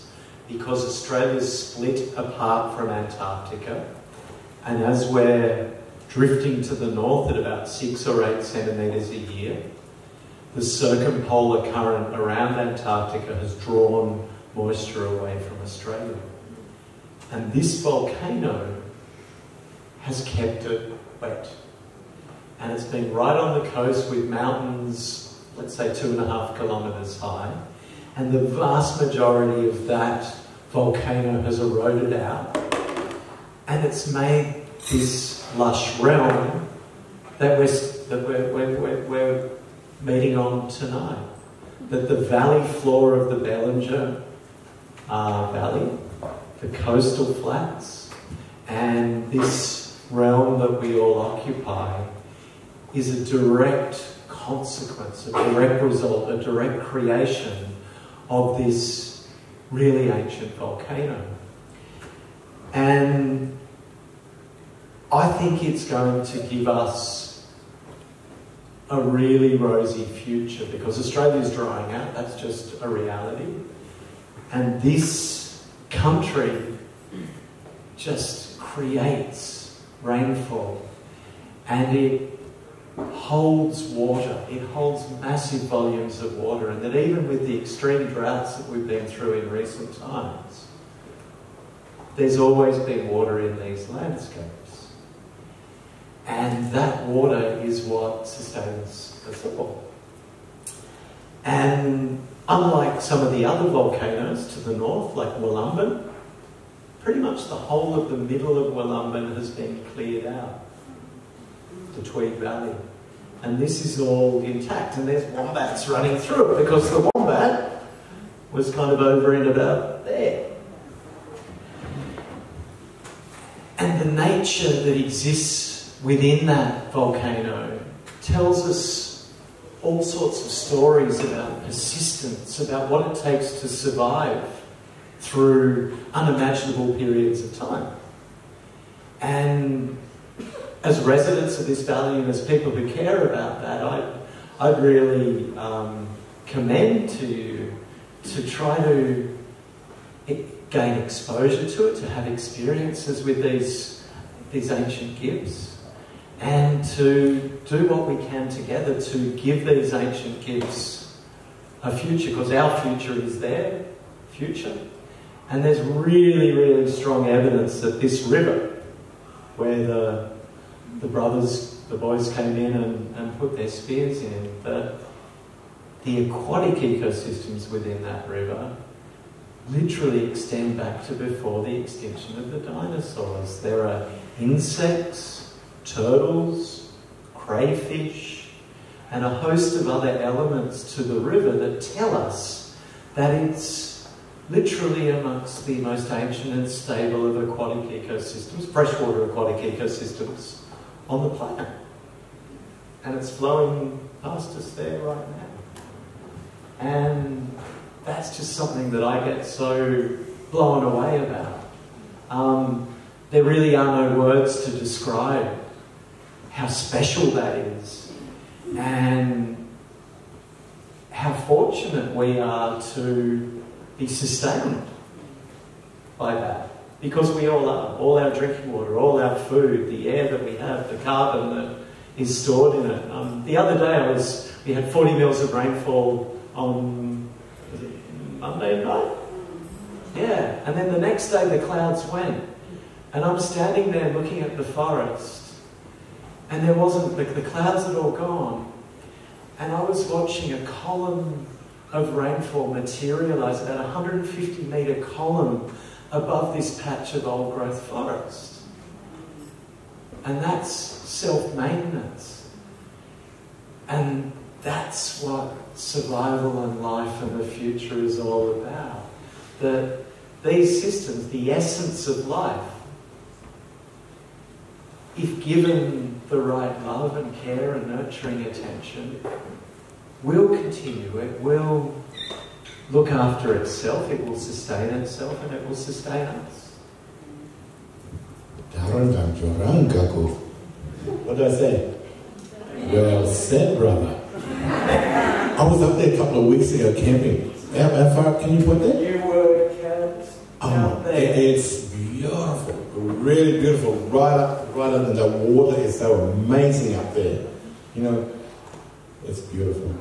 because Australia's split apart from Antarctica. And as we're drifting to the north at about six or eight centimetres a year, the circumpolar current around Antarctica has drawn moisture away from Australia. And this volcano has kept it wet. And it's been right on the coast with mountains, let's say two and a half kilometres high. And the vast majority of that volcano has eroded out. And it's made this lush realm that we're, that we're, we're, we're, meeting on tonight. That the valley floor of the Bellinger uh, Valley, the coastal flats, and this realm that we all occupy is a direct consequence, a direct result, a direct creation of this really ancient volcano. And I think it's going to give us a really rosy future because Australia is drying out, that's just a reality. And this country just creates rainfall and it holds water, it holds massive volumes of water, and that even with the extreme droughts that we've been through in recent times, there's always been water in these landscapes. And that water is what sustains the soil. And unlike some of the other volcanoes to the north, like Wollumbin, pretty much the whole of the middle of Wollumbin has been cleared out, the Tweed Valley. And this is all intact, and there's wombats running through it because the wombat was kind of over and about there. And the nature that exists within that volcano tells us all sorts of stories about persistence, about what it takes to survive through unimaginable periods of time. And as residents of this valley and as people who care about that, I'd, I'd really um, commend to you to try to gain exposure to it, to have experiences with these, these ancient gifts, and to do what we can together to give these ancient gifts a future because our future is their future. And there's really, really strong evidence that this river, where the, the brothers, the boys came in and, and put their spears in, that the aquatic ecosystems within that river literally extend back to before the extinction of the dinosaurs. There are insects, turtles, crayfish, and a host of other elements to the river that tell us that it's literally amongst the most ancient and stable of aquatic ecosystems, freshwater aquatic ecosystems on the planet. And it's flowing past us there right now. And that's just something that I get so blown away about. Um, there really are no words to describe how special that is and how fortunate we are to be sustained by that. Because we all are. All our drinking water, all our food, the air that we have, the carbon that is stored in it. Um, the other day I was, we had 40 mils of rainfall on Monday night. Yeah, and then the next day the clouds went. And I'm standing there looking at the forest, and there wasn't, the, the clouds had all gone. And I was watching a column of rainfall materialize, about 150 metre column above this patch of old growth forest. And that's self maintenance. And that's what survival and life and the future is all about. That these systems, the essence of life, if given the right love and care and nurturing attention, will continue. It will look after itself, it will sustain itself, and it will sustain us. What do I say? Well said, brother. I was up there a couple of weeks ago camping. How, how far can you put that? You were camped Oh, out it- there. it's beautiful, really beautiful. Right up, right under the water is so amazing up there. You know, it's beautiful.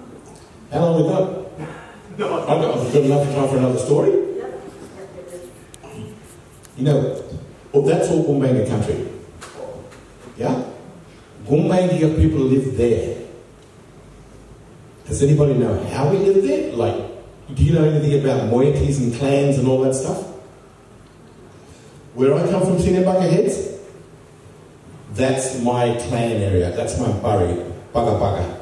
How long we got? No, I've got I've got enough time for another story. You know, well, that's all Gumbaynggirr country. Yeah? Gumbaynggirr people live there. Does anybody know how we live there? Like, do you know anything about moieties and clans and all that stuff? Where I come from, Nambucca Heads, that's my clan area. That's my bari, Baga Baga.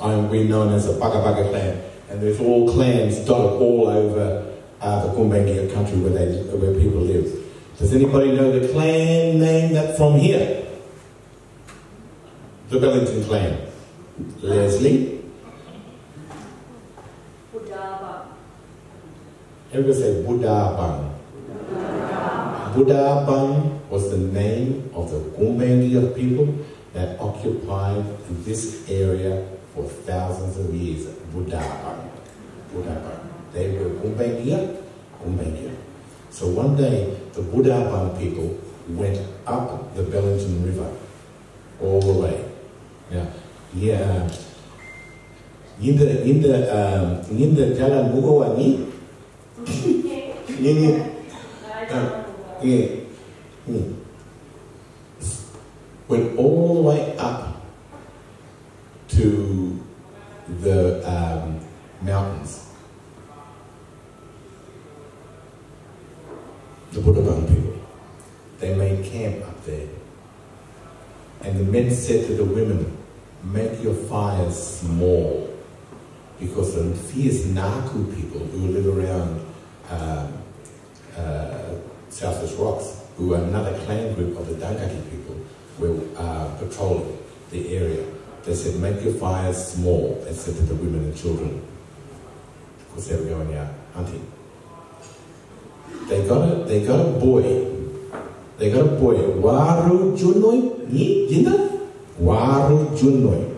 I'm, we're known as a Baga Baga clan. And there's all clans dotted all over uh, the Gumbaynggirr country where, they, where people live. Does anybody know the clan name that from here? The Bellingen clan. Leslie? Budaba. Everybody say Budabang. Budabang was the name of the Gumbaynggirr people that occupied this area for thousands of years. Budabang. Budabang. They were Gumbaynggirr, Gumbaynggirr. So one day, the Budabang people went up the Bellinger River all the way. Now, yeah, Yinda, yinda, um, yinda jalan bukawa ni, ni, Uh, yeah, yeah. Went all the way up to the um, mountains. The Budabang people. They made camp up there. And the men said to the women, make your fires small. Because the fierce Naku people who live around um, uh, Southwest Rocks, who are another clan group of the Dunghutti people, were uh, patrolling the area. They said, make your fires small, they said to the women and children. Because they were going out hunting. They got a, they got a boy. They got a boy. Waru Junoi. Ni? Jinda? Waru Junoi.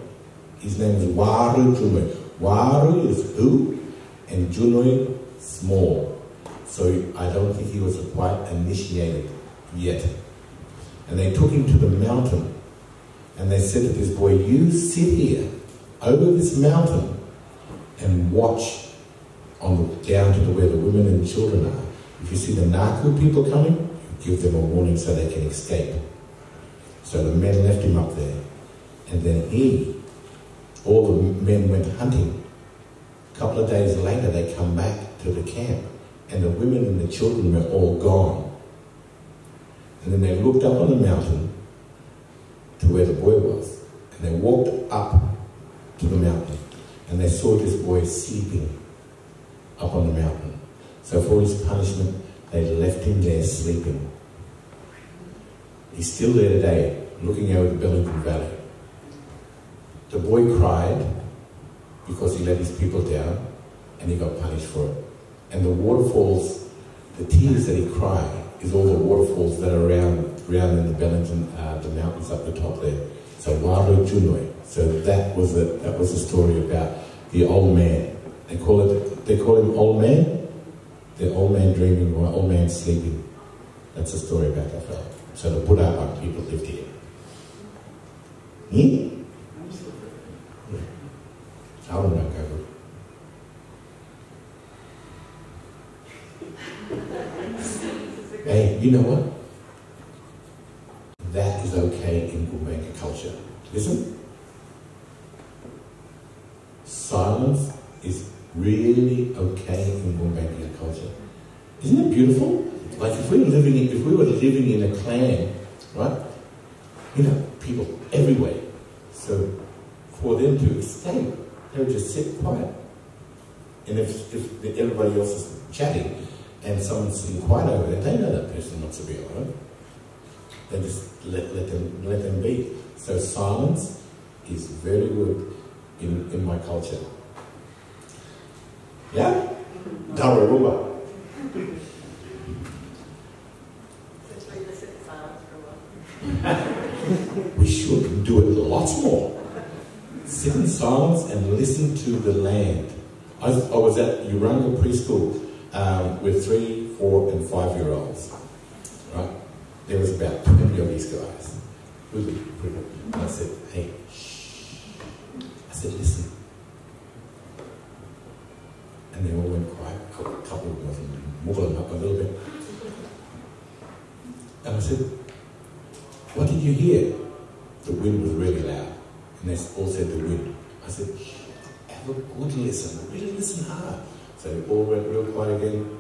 His name is Waru Junoi. Waru is who? And Junoi, small. So I don't think he was quite initiated yet. And they took him to the mountain. And they said to this boy, You sit here over this mountain and watch on down to where the women and children are. If you see the Naku people coming, you give them a warning so they can escape. So the men left him up there. And then he, all the men went hunting. A couple of days later, they come back to the camp. And the women and the children were all gone. And then they looked up on the mountain to where the boy was. And they walked up to the mountain. And they saw this boy sleeping up on the mountain. So for his punishment, they left him there sleeping. He's still there today, looking over the Bellinger Valley. The boy cried because he let his people down and he got punished for it. And the waterfalls, the tears that he cried, is all the waterfalls that are around, around in the Bellingen, uh, the mountains up the top there. So Waro Junoi. So that was a, that was a story about the old man. They call it they call him old man. The old man dreaming or old man sleeping. That's a story about that fellow. So the Buddha people lived here. Hmm? Yeah. I don't know. Hey, you know what? Okay in Gumbaynggirr culture. Listen. Silence is really okay in Gumbaynggirr culture. Isn't it beautiful? Like if we were living in, if we were living in a clan, right? You know, people everywhere. So for them to escape, they would just sit quiet. And if, if everybody else is chatting and someone's sitting quiet over there, they know that person wants to be alone. They just let, let them let them be. So silence is very good in, in my culture. Yeah? Dararuba. we should do it lots more. Sit in silence and listen to the land. I was, at Urunga preschool um, with three, four, and five year olds. Right? There was about 20 of these guys. And I said, hey, shh. I said, listen. And they all went quiet. A couple of them muggling up a little bit. And I said, what did you hear? The wind was really loud. And they all said the wind. I said, have a good listen. Really listen hard. So they all went real quiet again.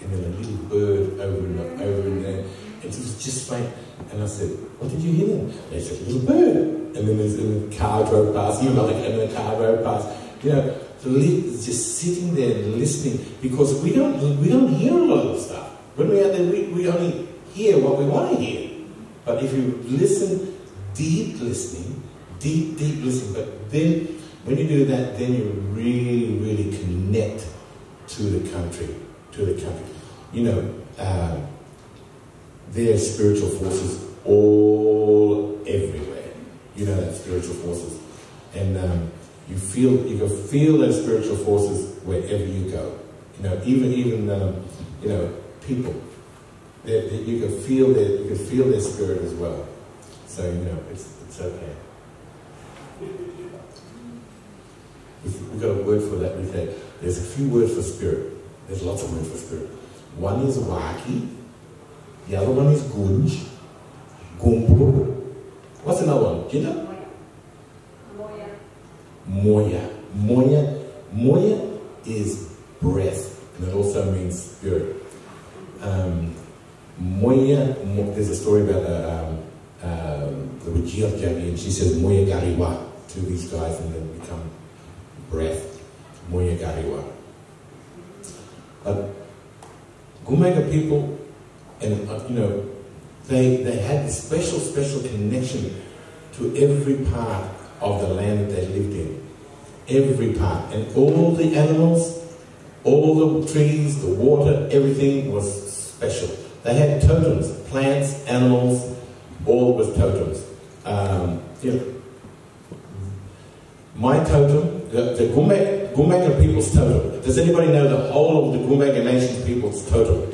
And then a little bird over and over in there. It was just like, And I said, what did you hear? They said, a little bird. And then there's a car drove past, you know, like, and the car drove past. You know, just sitting there and listening because we don't, we don't hear a lot of stuff. When we're out there, we, we only hear what we want to hear. But if you listen, deep listening, deep, deep listening, but then when you do that, then you really, really connect to the country, to the country. You know, uh, there are spiritual forces all everywhere. You know that spiritual forces, and um, you feel you can feel those spiritual forces wherever you go. You know, even even um, you know people that, that you can feel that you can feel their spirit as well. So you know, it's it's okay. We've got a word for that. We say there's a few words for spirit. There's lots of words for spirit. One is waki. The other one is gunj, gumbur. What's another one? Know? Moya. Moya. Moya. Moya is breath, and it also means spirit. Um, Moya, there's a story about uh, um, um, the Wajir Jagi, and she says Moya Gariwa to these guys, and then become breath. Moya Gariwa. But Gumbaynggirr people, and uh, you know, they, they had this special, special connection to every part of the land that they lived in. Every part. And all the animals, all the trees, the water, everything was special. They had totems, plants, animals, all with totems. Um, know, my totem, the, the Gumbaynggirr people's totem. Does anybody know the whole of the Gumbaynggirr Nation's people's totem?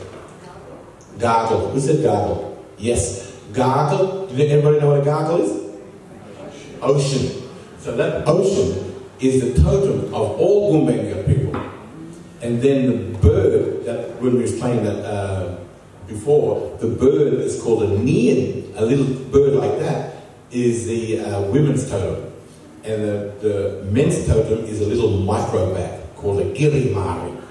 Gargle. Who said gargle? Yes. Gargle. Did everybody know what a gargle is? Ocean. So that ocean is the totem of all Gumbaynggirr people. And then the bird, that when we was playing that uh, before, the bird is called a neon, a little bird like that, is the uh, women's totem. And the, the men's totem is a little micro bat called a girimari.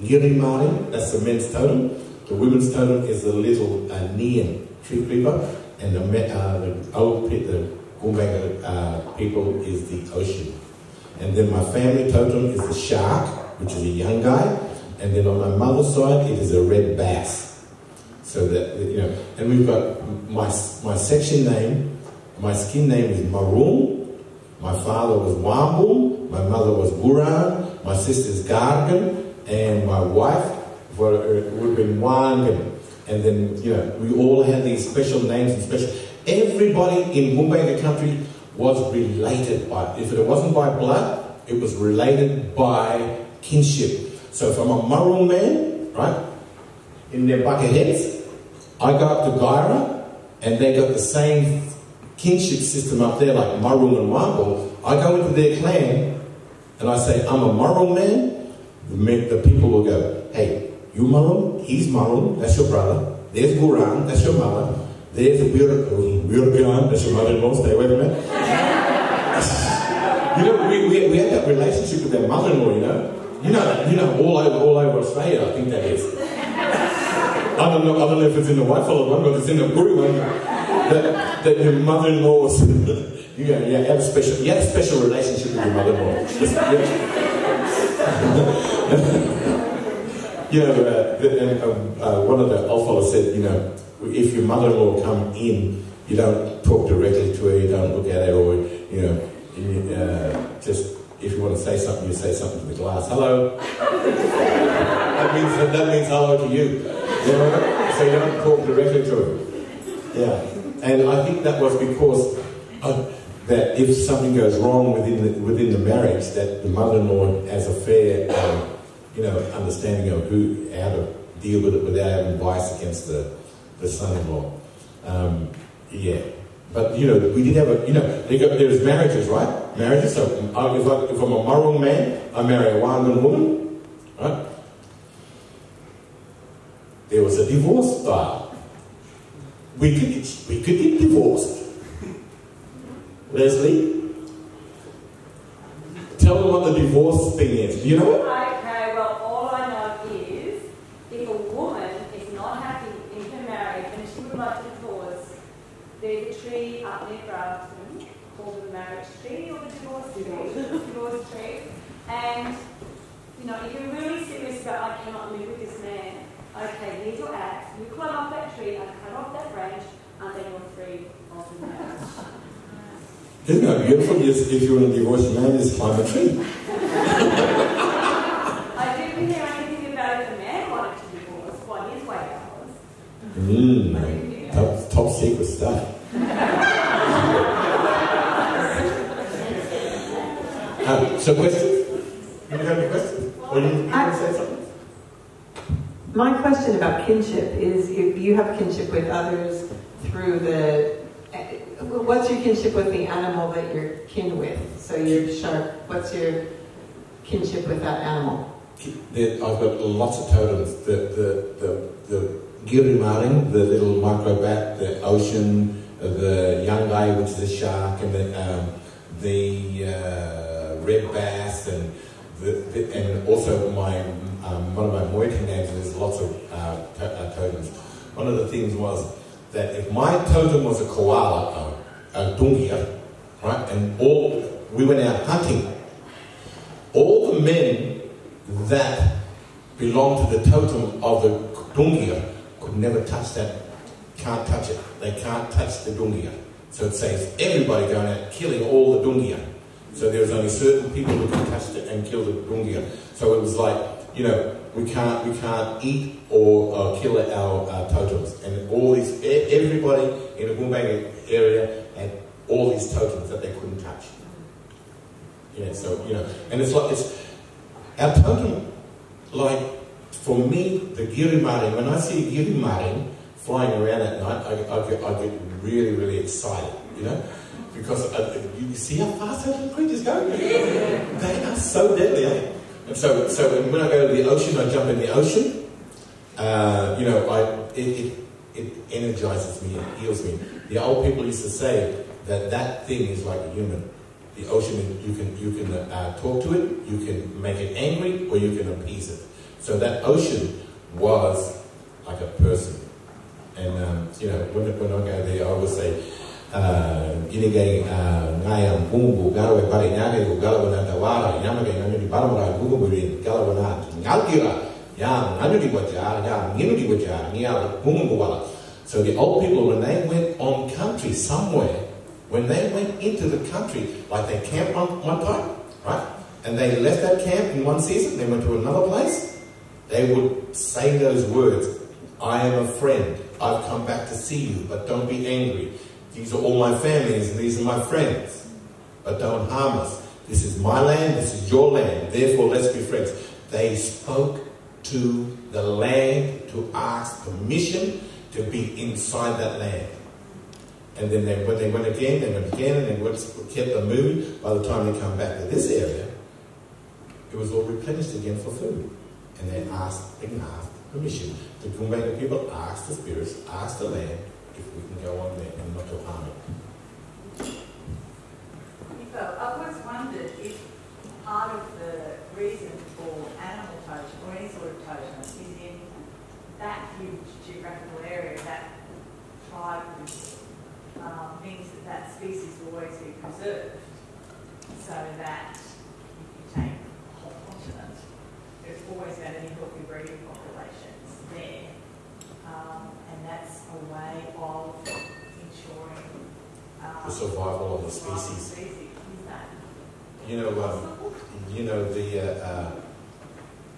Girimari, that's the men's totem. The women's totem is a little uh, neon tree creeper. And the, uh, the old pit, the Gumbaynggirr uh, people is the ocean. And then my family totem is the shark, which is a young guy. And then on my mother's side, it is a red bass. So that, you know, and we've got my, my section name, my skin name is Maroon. My father was Wambum, my mother was Buran, my sister's Gargan, and my wife would have been Wangan. And then, you know, we all had these special names and special. Everybody in Gumbaynggirr country was related by, if it wasn't by blood, it was related by kinship. So if I'm a Maroon man, right, in Nambucca Heads, I go up to Gyra, and they got the same kinship system up there, like Marung and Wambo. I go into their clan, and I say, I'm a Marung man. The people will go, hey, you Marung? He's Marung, that's your brother. There's Guran, that's your mother. There's Birbian, that's your mother-in-law, stay away from you know, we, we, we had that relationship with their mother-in-law, you know. You know you know, all over, all over Australia, I think that is. I don't know, I don't know if it's in the Whitefellow one, but it's in the Buri one. That, that your mother-in-law was, you, know, you have a special, you have a special relationship with your mother-in-law. Know, uh, the, um, uh, one of the fellows said, you know, if your mother-in-law come in, you don't talk directly to her, you don't look at her, or you know, uh, just if you want to say something, you say something to the glass. Hello. that means that means hello to you. You know? So you don't talk directly to her. Yeah, and I think that was because of, that if something goes wrong within the, within the marriage, that the mother-in-law has a fair, um, you know, understanding of who how to deal with it without having bias against the, the son-in-law. Um, yeah, but you know, we did have a, you know, there's marriages, right? Marriages. So um, if, I, if I'm a moral man, I marry a Wangan woman, right? There was a divorce file. We could get, we could get divorced. Leslie, tell them what the divorce thing is. Do you know it? Okay, well, all I know is if a woman is not happy in her marriage and she would like to divorce, there's a tree up near Grafton called the marriage tree or the divorce tree, divorce tree. And, you know, if you're really serious about, I cannot live with this man, okay, here's your axe. You climb off that tree and cut off that branch, and then you're free of the marriage. Isn't that beautiful? Yes, if you want to divorce man, just climb a tree. I didn't hear anything about if the man wanted to divorce, what his way out was. Mmm, top, top secret stuff. Uh, so questions? You have any questions? Or you, you want to say something? My question about kinship is if you have kinship with others through the. What's your kinship with the animal that you're kin with? So you're shark. What's your kinship with that animal? There, I've got lots of totems. The the the, the girimaring, the little microbat, the ocean, the young guy, which is a shark, and the um, the uh, red bass, and the, the, and also my um, one of my moiety names. There's lots of uh, uh, totems. One of the things was that if my totem was a koala, a, a dungia, right, and all we went out hunting, all the men that belong to the totem of the dungia could never touch that, can't touch it. They can't touch the dungia. So it saves everybody going out killing all the dungia. So there was only certain people who could touch it and kill the dungia. So it was like, you know, we can't we can't eat or uh, kill our uh, totems. And all these, everybody in the Wombanga area had all these totems that they couldn't touch. Yeah, so, you know, and it's like, it's, our totem, like, for me, the Giri girimarin, when I see a girimarin flying around at night, I, I, get, I get really, really excited, you know? Because uh, you see how fast those little creatures go? They are so deadly, eh? And so, so when I go to the ocean, I jump in the ocean. Uh, you know, I, it, it, it energizes me, it heals me. The old people used to say that that thing is like a human. The ocean, you can, you can uh, talk to it, you can make it angry, or you can appease it. So that ocean was like a person. And, um, you know, when, when I go there, I always say, ini gai ngai am bungu garo e pare nyage ko galo na tawara yama gai ngani di paramara bungu buri galo na ngalkira ya ngani di waja ya nginu di waja ni ya bungu wala. So the old people when they went on country somewhere when they went into the country like they camped on one time right? And they left that camp in one season they went to another place they would say those words I am a friend I've come back to see you but don't be angry these are all my families and these are my friends. But don't harm us. This is my land, this is your land. Therefore, let's be friends. They spoke to the land to ask permission to be inside that land. And then they, when they went again, they went again, and they kept them moving. By the time they come back to this area, it was all replenished again for food. And they asked, they asked permission. The Gumbaynggirr people asked the spirits, asked the land, if we can go on there and not to harm it. I've always wondered if part of the reason for animal totem or any sort of totem is in that huge geographical area, that tribe um, means that that species will always be preserved. So that if you take the whole continent, there's always going to be healthy breeding populations there. Um, and that's a way of ensuring um, The survival of the species. species. You know, um, you know the uh, uh,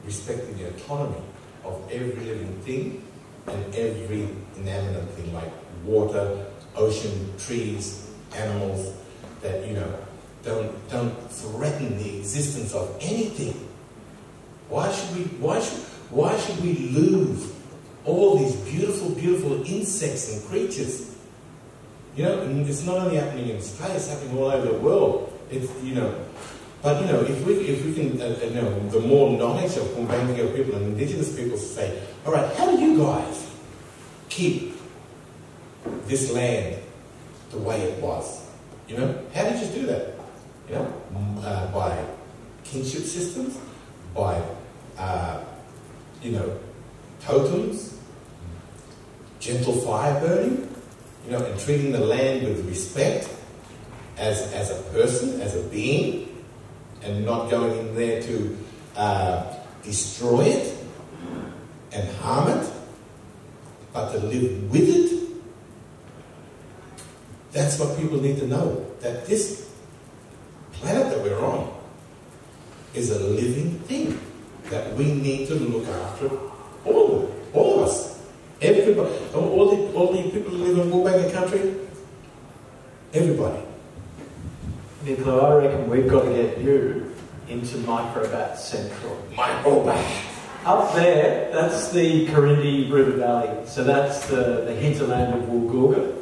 respecting the autonomy of every living thing and every inanimate thing like water, ocean, trees, animals that you know don't don't threaten the existence of anything. Why should we? Why should? Why should we lose all these beautiful, beautiful insects and creatures? You know, and it's not only happening in it's happening all over the world. It's you know, but you know, if we if we can, uh, you know, the more knowledge of Gumbaynggirr people and Indigenous people say, all right, how do you guys keep this land the way it was? You know, how did you do that? You know, uh, by kinship systems, by uh, you know, totems, gentle fire burning, you know, and treating the land with respect as, as a person, as a being, and not going in there to uh, destroy it and harm it, but to live with it. That's what people need to know. That this planet that we're on is a living thing that we need to look after all of all of us. Everybody, all the, all the people who live in Gumbaynggirr country, everybody. Nicola, I reckon we've got to get you into Microbat Central. Microbat. Up there, that's the Corindi River Valley. So that's the, the hinterland of Woolgoolga.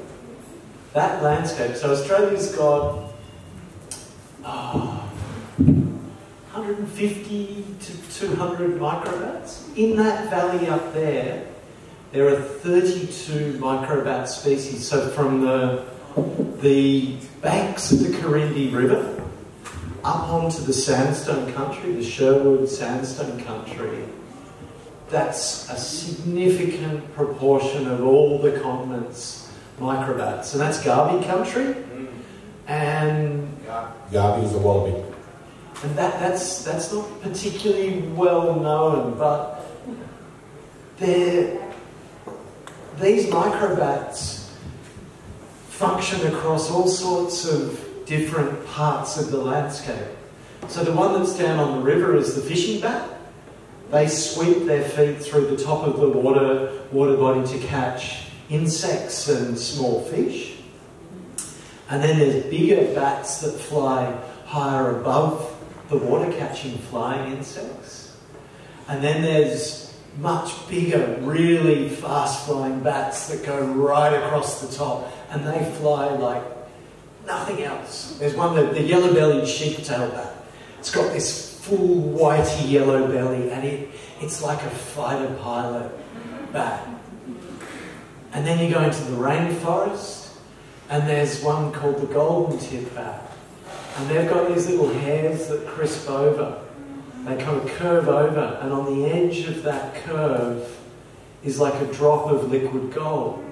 That landscape, so Australia's got ah, 150 to 200 microbats. In that valley up there, there are 32 microbat species. So from the, the banks of the Corindi River up onto the sandstone country, the Sherwood sandstone country, that's a significant proportion of all the continent's microbats. And that's Garby country. Mm. And Garby is a wallaby. And that, that's, that's not particularly well known, but these microbats function across all sorts of different parts of the landscape. So the one that's down on the river is the fishing bat. They sweep their feet through the top of the water, water body to catch insects and small fish. And then there's bigger bats that fly higher above the water, catching flying insects. And then there's much bigger, really fast flying bats that go right across the top and they fly like nothing else. There's one, the, the yellow bellied sheath tail bat. It's got this full whitey yellow belly, and it, it's like a fighter pilot bat. And then you go into the rainforest, and there's one called the golden tip bat. And they've got these little hairs that crisp over. They kind of curve over, and on the edge of that curve is like a drop of liquid gold.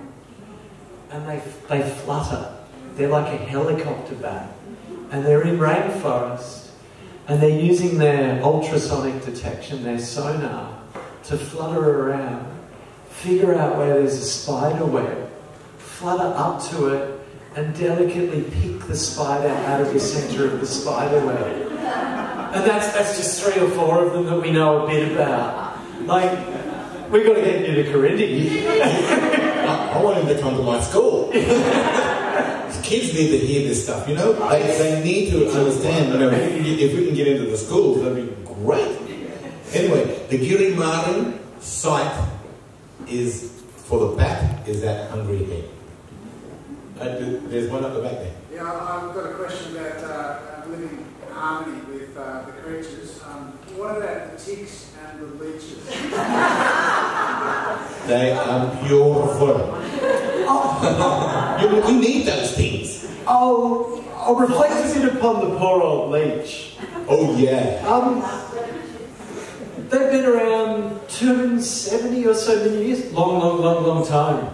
And they, they flutter. They're like a helicopter bat. And they're in rainforest, and they're using their ultrasonic detection, their sonar, to flutter around, figure out where there's a spider web, flutter up to it, and delicately pick the spider out of the centre of the spider web. And that's, that's just three or four of them that we know a bit about. Like, we've got to get you to. I, I want him to come to my school. Kids need to hear this stuff, you know? They, they need to understand, you know, if we can get into the schools, that'd be great. Anyway, the Girimaran site is, for the bat, is that hungry head. There's one up the back there. Yeah, I've got a question about uh, living in harmony with uh, the creatures. Um, what about the ticks and the leeches? They are beautiful. you, you need those things. I'll, I'll reflect a bit upon the poor old leech. Oh, yeah. Um, they've been around 270 or so many years. Long, long, long, long time.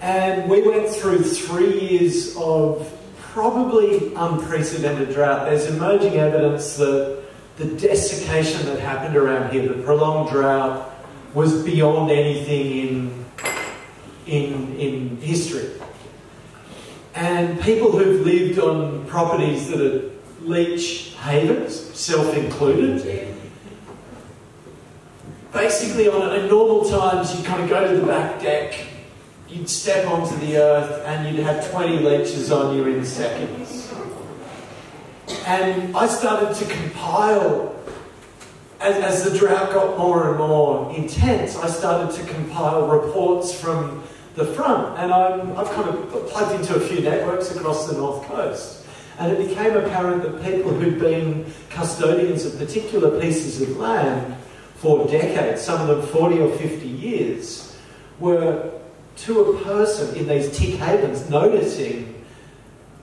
And we went through three years of probably unprecedented drought. There's emerging evidence that the desiccation that happened around here, the prolonged drought, was beyond anything in, in, in history. And people who've lived on properties that are leech havens, self included, basically on normal times you kind of go to the back deck, you'd step onto the earth and you'd have 20 leeches on you in seconds. And I started to compile, as, as the drought got more and more intense, I started to compile reports from the front. And I'm, I've kind of plugged into a few networks across the north coast. And it became apparent that people who'd been custodians of particular pieces of land for decades, some of them 40 or 50 years, were to a person in these tick havens noticing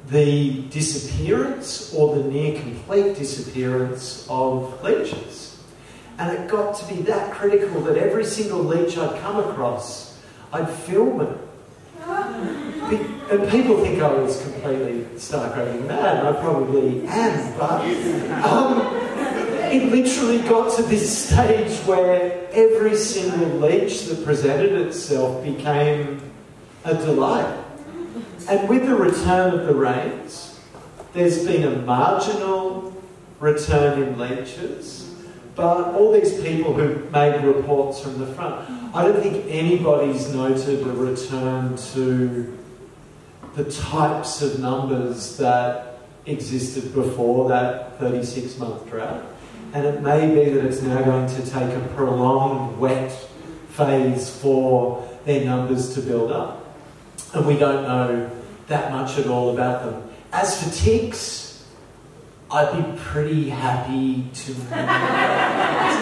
the disappearance or the near complete disappearance of leeches. And it got to be that critical that every single leech I'd come across, I'd film it. And people think I was completely stark raving mad, and I probably am, but um, it literally got to this stage where every single leech that presented itself became a delight. And with the return of the rains, there's been a marginal return in leeches, but all these people who made reports from the front, I don't think anybody's noted a return to the types of numbers that existed before that 36 month drought. And it may be that it's now going to take a prolonged wet phase for their numbers to build up. And we don't know that much at all about them. As for ticks, I'd be pretty happy to, to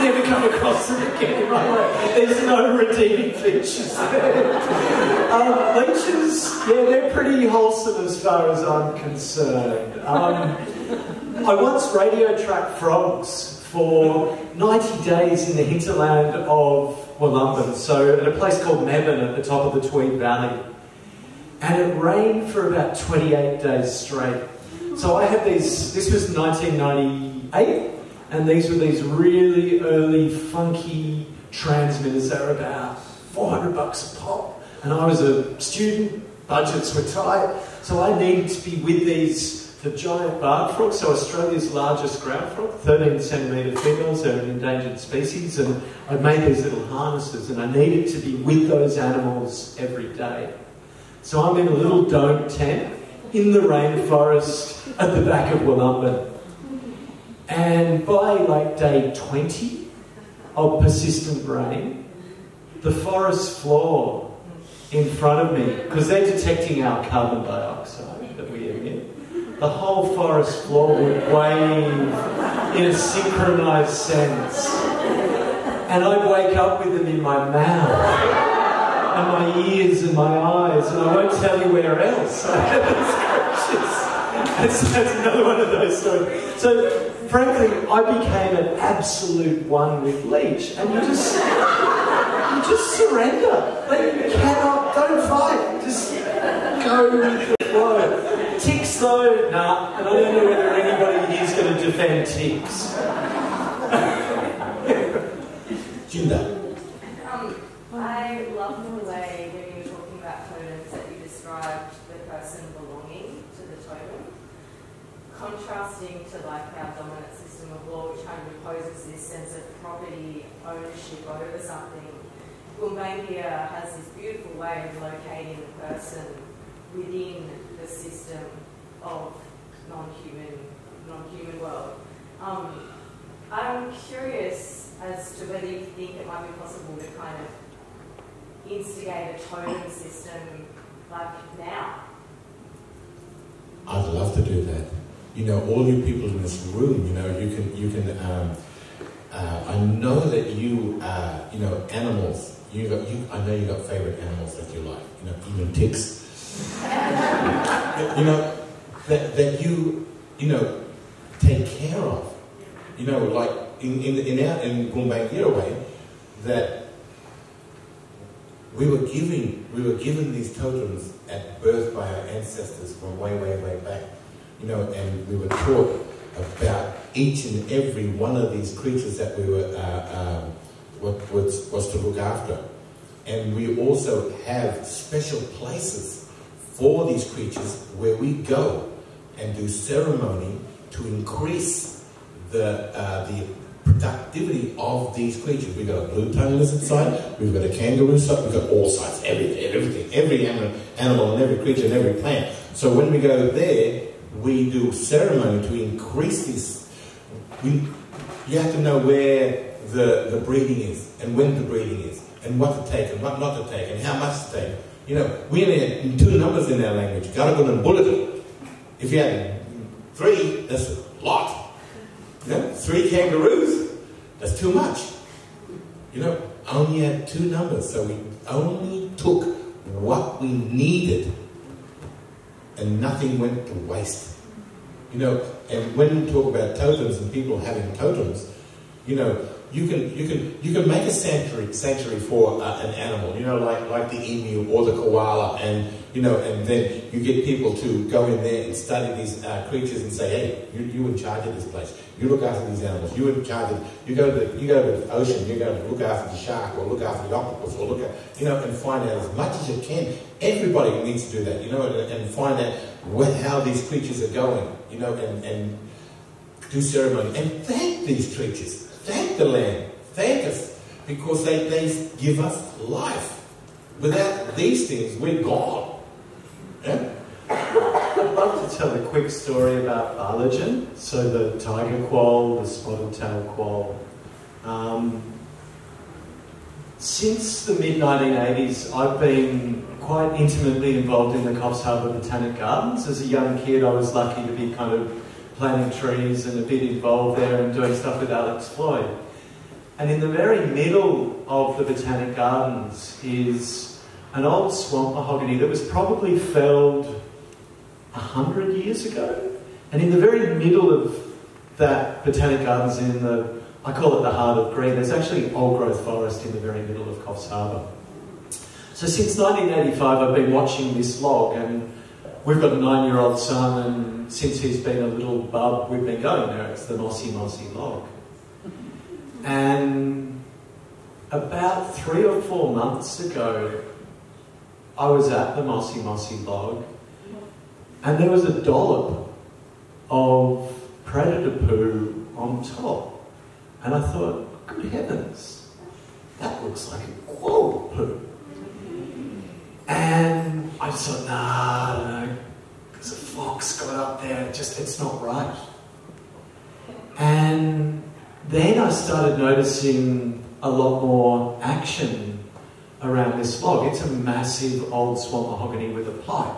never come across them again in. There's no redeeming features there. Um, leeches, yeah, they're pretty wholesome as far as I'm concerned. Um, I once radio tracked frogs for 90 days in the hinterland of Wollumbin, so at a place called Mebbin at the top of the Tweed Valley. And it rained for about 28 days straight. So I had these, this was 1998, and these were these really early, funky transmitters. They were about 400 bucks a pop. And I was a student, budgets were tight, so I needed to be with these the giant barred frog, so Australia's largest ground frog, 13 centimetre females, they're an endangered species, and I made these little harnesses, and I needed to be with those animals every day. So I'm in a little dome tent in the rainforest at the back of Wollumbin. And by like day 20 of persistent rain, the forest floor in front of me, because they're detecting our carbon dioxide the whole forest floor would wave in a synchronized sense. And I'd wake up with them in my mouth and my ears and my eyes, and I won't tell you where else. that's, that's another one of those stories. So, frankly, I became an absolute one with Leech, and you just you just surrender. Like, you cannot, don't fight. Just go. Ticks, though, nah, and I don't know whether anybody is going to defend ticks. Jinda. Um, I love the way when you were talking about totems that you described the person belonging to the totem, contrasting to like our dominant system of law, which kind of imposes this sense of property ownership over something. Gumbaynggirr has this beautiful way of locating the person within the system of non-human, non-human world. Um, I'm curious as to whether you think it might be possible to kind of instigate a totem system like now. I'd love to do that. You know, all you people in this room, you know, you can, you can. Um, uh, I know that you, uh, you know, animals. You got, you. I know you've got favorite animals that you like. You know, even ticks. You know, that that you, you know, take care of. You know, like in in in our in Gumbaynggirr way, that we were giving we were given these totems at birth by our ancestors from way way way back you know and we were taught about each and every one of these creatures that we were uh, um, what was, was to look after and we also have special places for these creatures where we go and do ceremony to increase the uh, the productivity of these creatures. We've got a blue tongue lizard side, we've got a kangaroo side, we've got all sides, everything, everything, every animal, animal and every creature and every plant. So when we go there, we do ceremony to increase this. We, you have to know where the, the breeding is and when the breeding is and what to take and what not to take and how much to take. You know, we only had two numbers in our language, Garagun and Bulletin. If you had three, that's a lot. You know, three kangaroos, that's too much. You know, only had two numbers, so we only took what we needed and nothing went to waste. You know, and when we talk about totems and people having totems, you know, you can you can you can make a sanctuary sanctuary for uh, an animal, you know, like like the emu or the koala, and you know, and then you get people to go in there and study these uh, creatures and say, hey, you you in charge of this place. You look after these animals. You in charge of. You go to the, you go to the ocean. You go to look after the shark or look after the octopus or look at you know and find out as much as you can. Everybody needs to do that, you know, and, and find out what, how these creatures are going, you know, and and do ceremony and thank these creatures. Thank the land. Thank us. Because they, they give us life. Without these things, we're gone. Yeah? I'd love to tell a quick story about Balajan, so the tiger quoll, the spotted tail quoll. Um, since the mid 1980s, I've been quite intimately involved in the Coffs Harbour Botanic Gardens. As a young kid, I was lucky to be kind of planting trees and a bit involved there and doing stuff with Alex Floyd. And in the very middle of the Botanic Gardens is an old swamp mahogany that was probably felled a hundred years ago. And in the very middle of that Botanic Gardens in the I call it the heart of green. There's actually old growth forest in the very middle of Coffs Harbour. So since 1985, I've been watching this log, and we've got a nine-year-old son, and since he's been a little bub, we've been going there. It's the mossy, mossy log. And about three or four months ago, I was at the mossy, mossy log, and there was a dollop of predator poo on top. And I thought, good heavens, that looks like a quoll poo. And I just thought, nah, I don't know, because a fox got up there, just, it's not right. And then I started noticing a lot more action around this log. It's a massive old swamp mahogany with a pipe.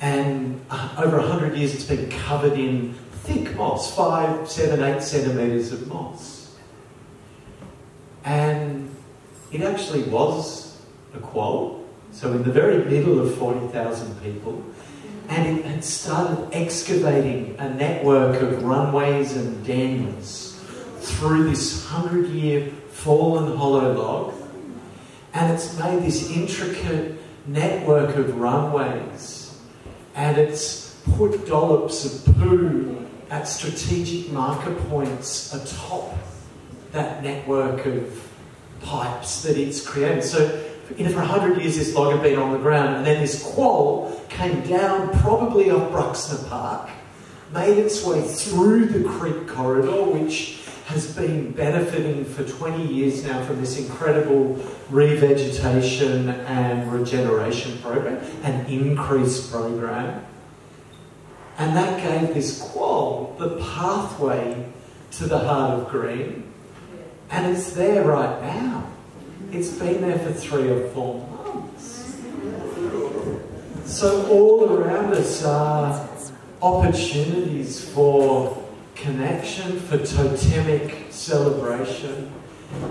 And uh, over 100 years, it's been covered in thick moss, five, seven, eight centimetres of moss. And it actually was a quoll, so in the very middle of 40,000 people, and it had started excavating a network of runways and dens through this 100 year fallen hollow log, and it's made this intricate network of runways, and it's put dollops of poo at strategic marker points atop that network of pipes that it's created. So, you know, for 100 years this log had been on the ground, and then this quoll came down, probably off Bruxner Park, made its way through the creek corridor, which has been benefiting for 20 years now from this incredible revegetation and regeneration program, an increased program. And that gave this quoll the pathway to the heart of green. And it's there right now. It's been there for three or four months. So all around us are opportunities for connection, for totemic celebration,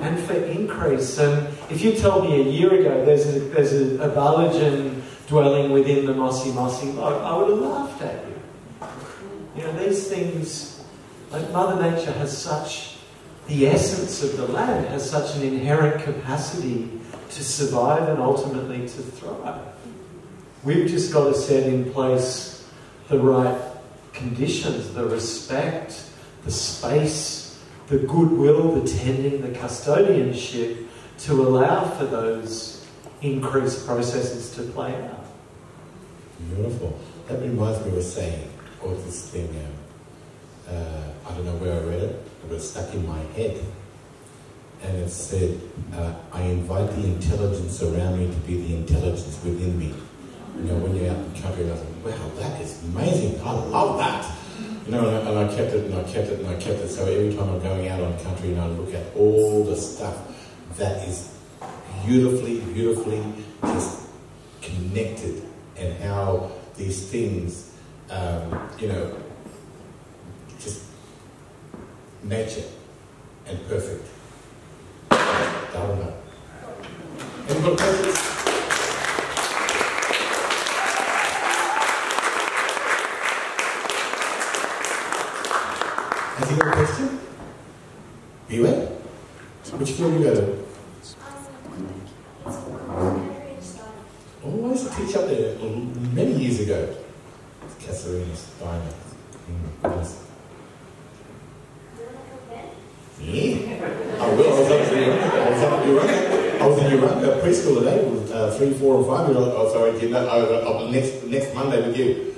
and for increase. And if you told me a year ago there's a, there's a, a dwelling within the mossy mossy log, I would have laughed at you. You know, these things, like Mother Nature has such, the essence of the land has such an inherent capacity to survive and ultimately to thrive. We've just got to set in place the right conditions, the respect, the space, the goodwill, the tending, the custodianship to allow for those increased processes to play out. Beautiful. That reminds me of a saying, or this thing, um, uh, I don't know where I read it, but it stuck in my head. And it said, uh, I invite the intelligence around me to be the intelligence within me. You know, when you're out in the country, I thought, wow, that is amazing. I love that. You know, and I, and I kept it and I kept it and I kept it. So every time I'm going out on country and I look at all the stuff that is beautifully, beautifully just connected and how these things, um, you know, nature and perfect. Has he got a question? You went? Which school you to? Oh, I used to teach up there many years ago. Cassarina's Diner. Mm, goodness. Yeah. I will. I was up there. I was up in Urunga. I was in Urunga preschool today with uh, three, four, and five year old. Oh, sorry, you know, uh, uh, next next Monday with you.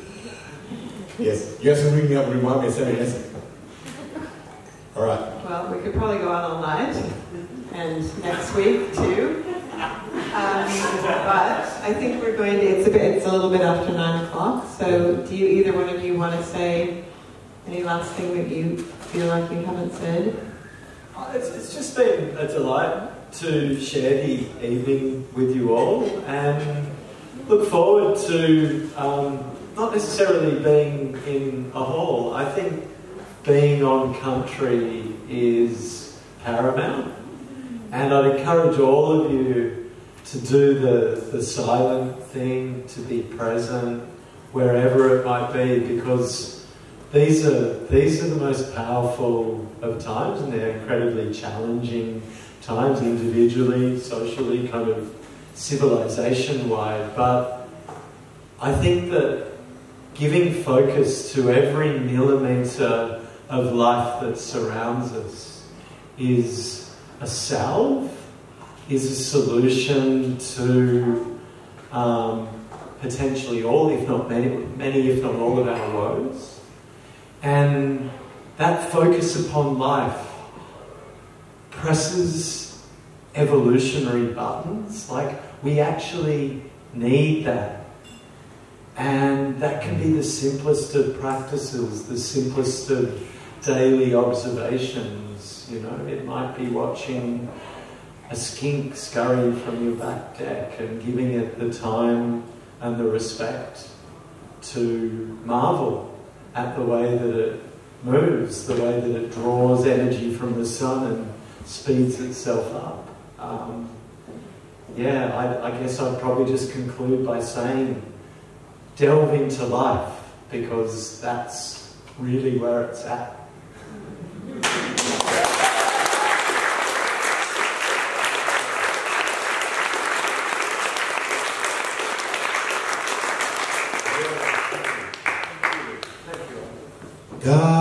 Yes. You have to ring me up and remind me of Saturday lesson. All right. Well, we could probably go on all night, and next week too. Um, but I think we're going to. It's a bit. It's a little bit after nine o'clock. So, do you either one of you want to say any last thing that you feel like you haven't said? Oh, It's, it's just been a delight to share the evening with you all and look forward to um, not necessarily being in a hall. I think being on country is paramount. And I'd encourage all of you to do the, the silent thing, to be present wherever it might be, because these are, these are the most powerful of times and they're incredibly challenging times individually, socially, kind of civilization wide. But I think that giving focus to every millimetre of life that surrounds us is a salve, is a solution to um, potentially all, if not many, many, if not all of our woes. And that focus upon life presses evolutionary buttons. Like, we actually need that. And that can be the simplest of practices, the simplest of daily observations. You know, it might be watching a skink scurry from your back deck and giving it the time and the respect to marvel at the way that it moves, the way that it draws energy from the sun and speeds itself up. Um, yeah, I, I guess I'd probably just conclude by saying delve into life because that's really where it's at. Galagore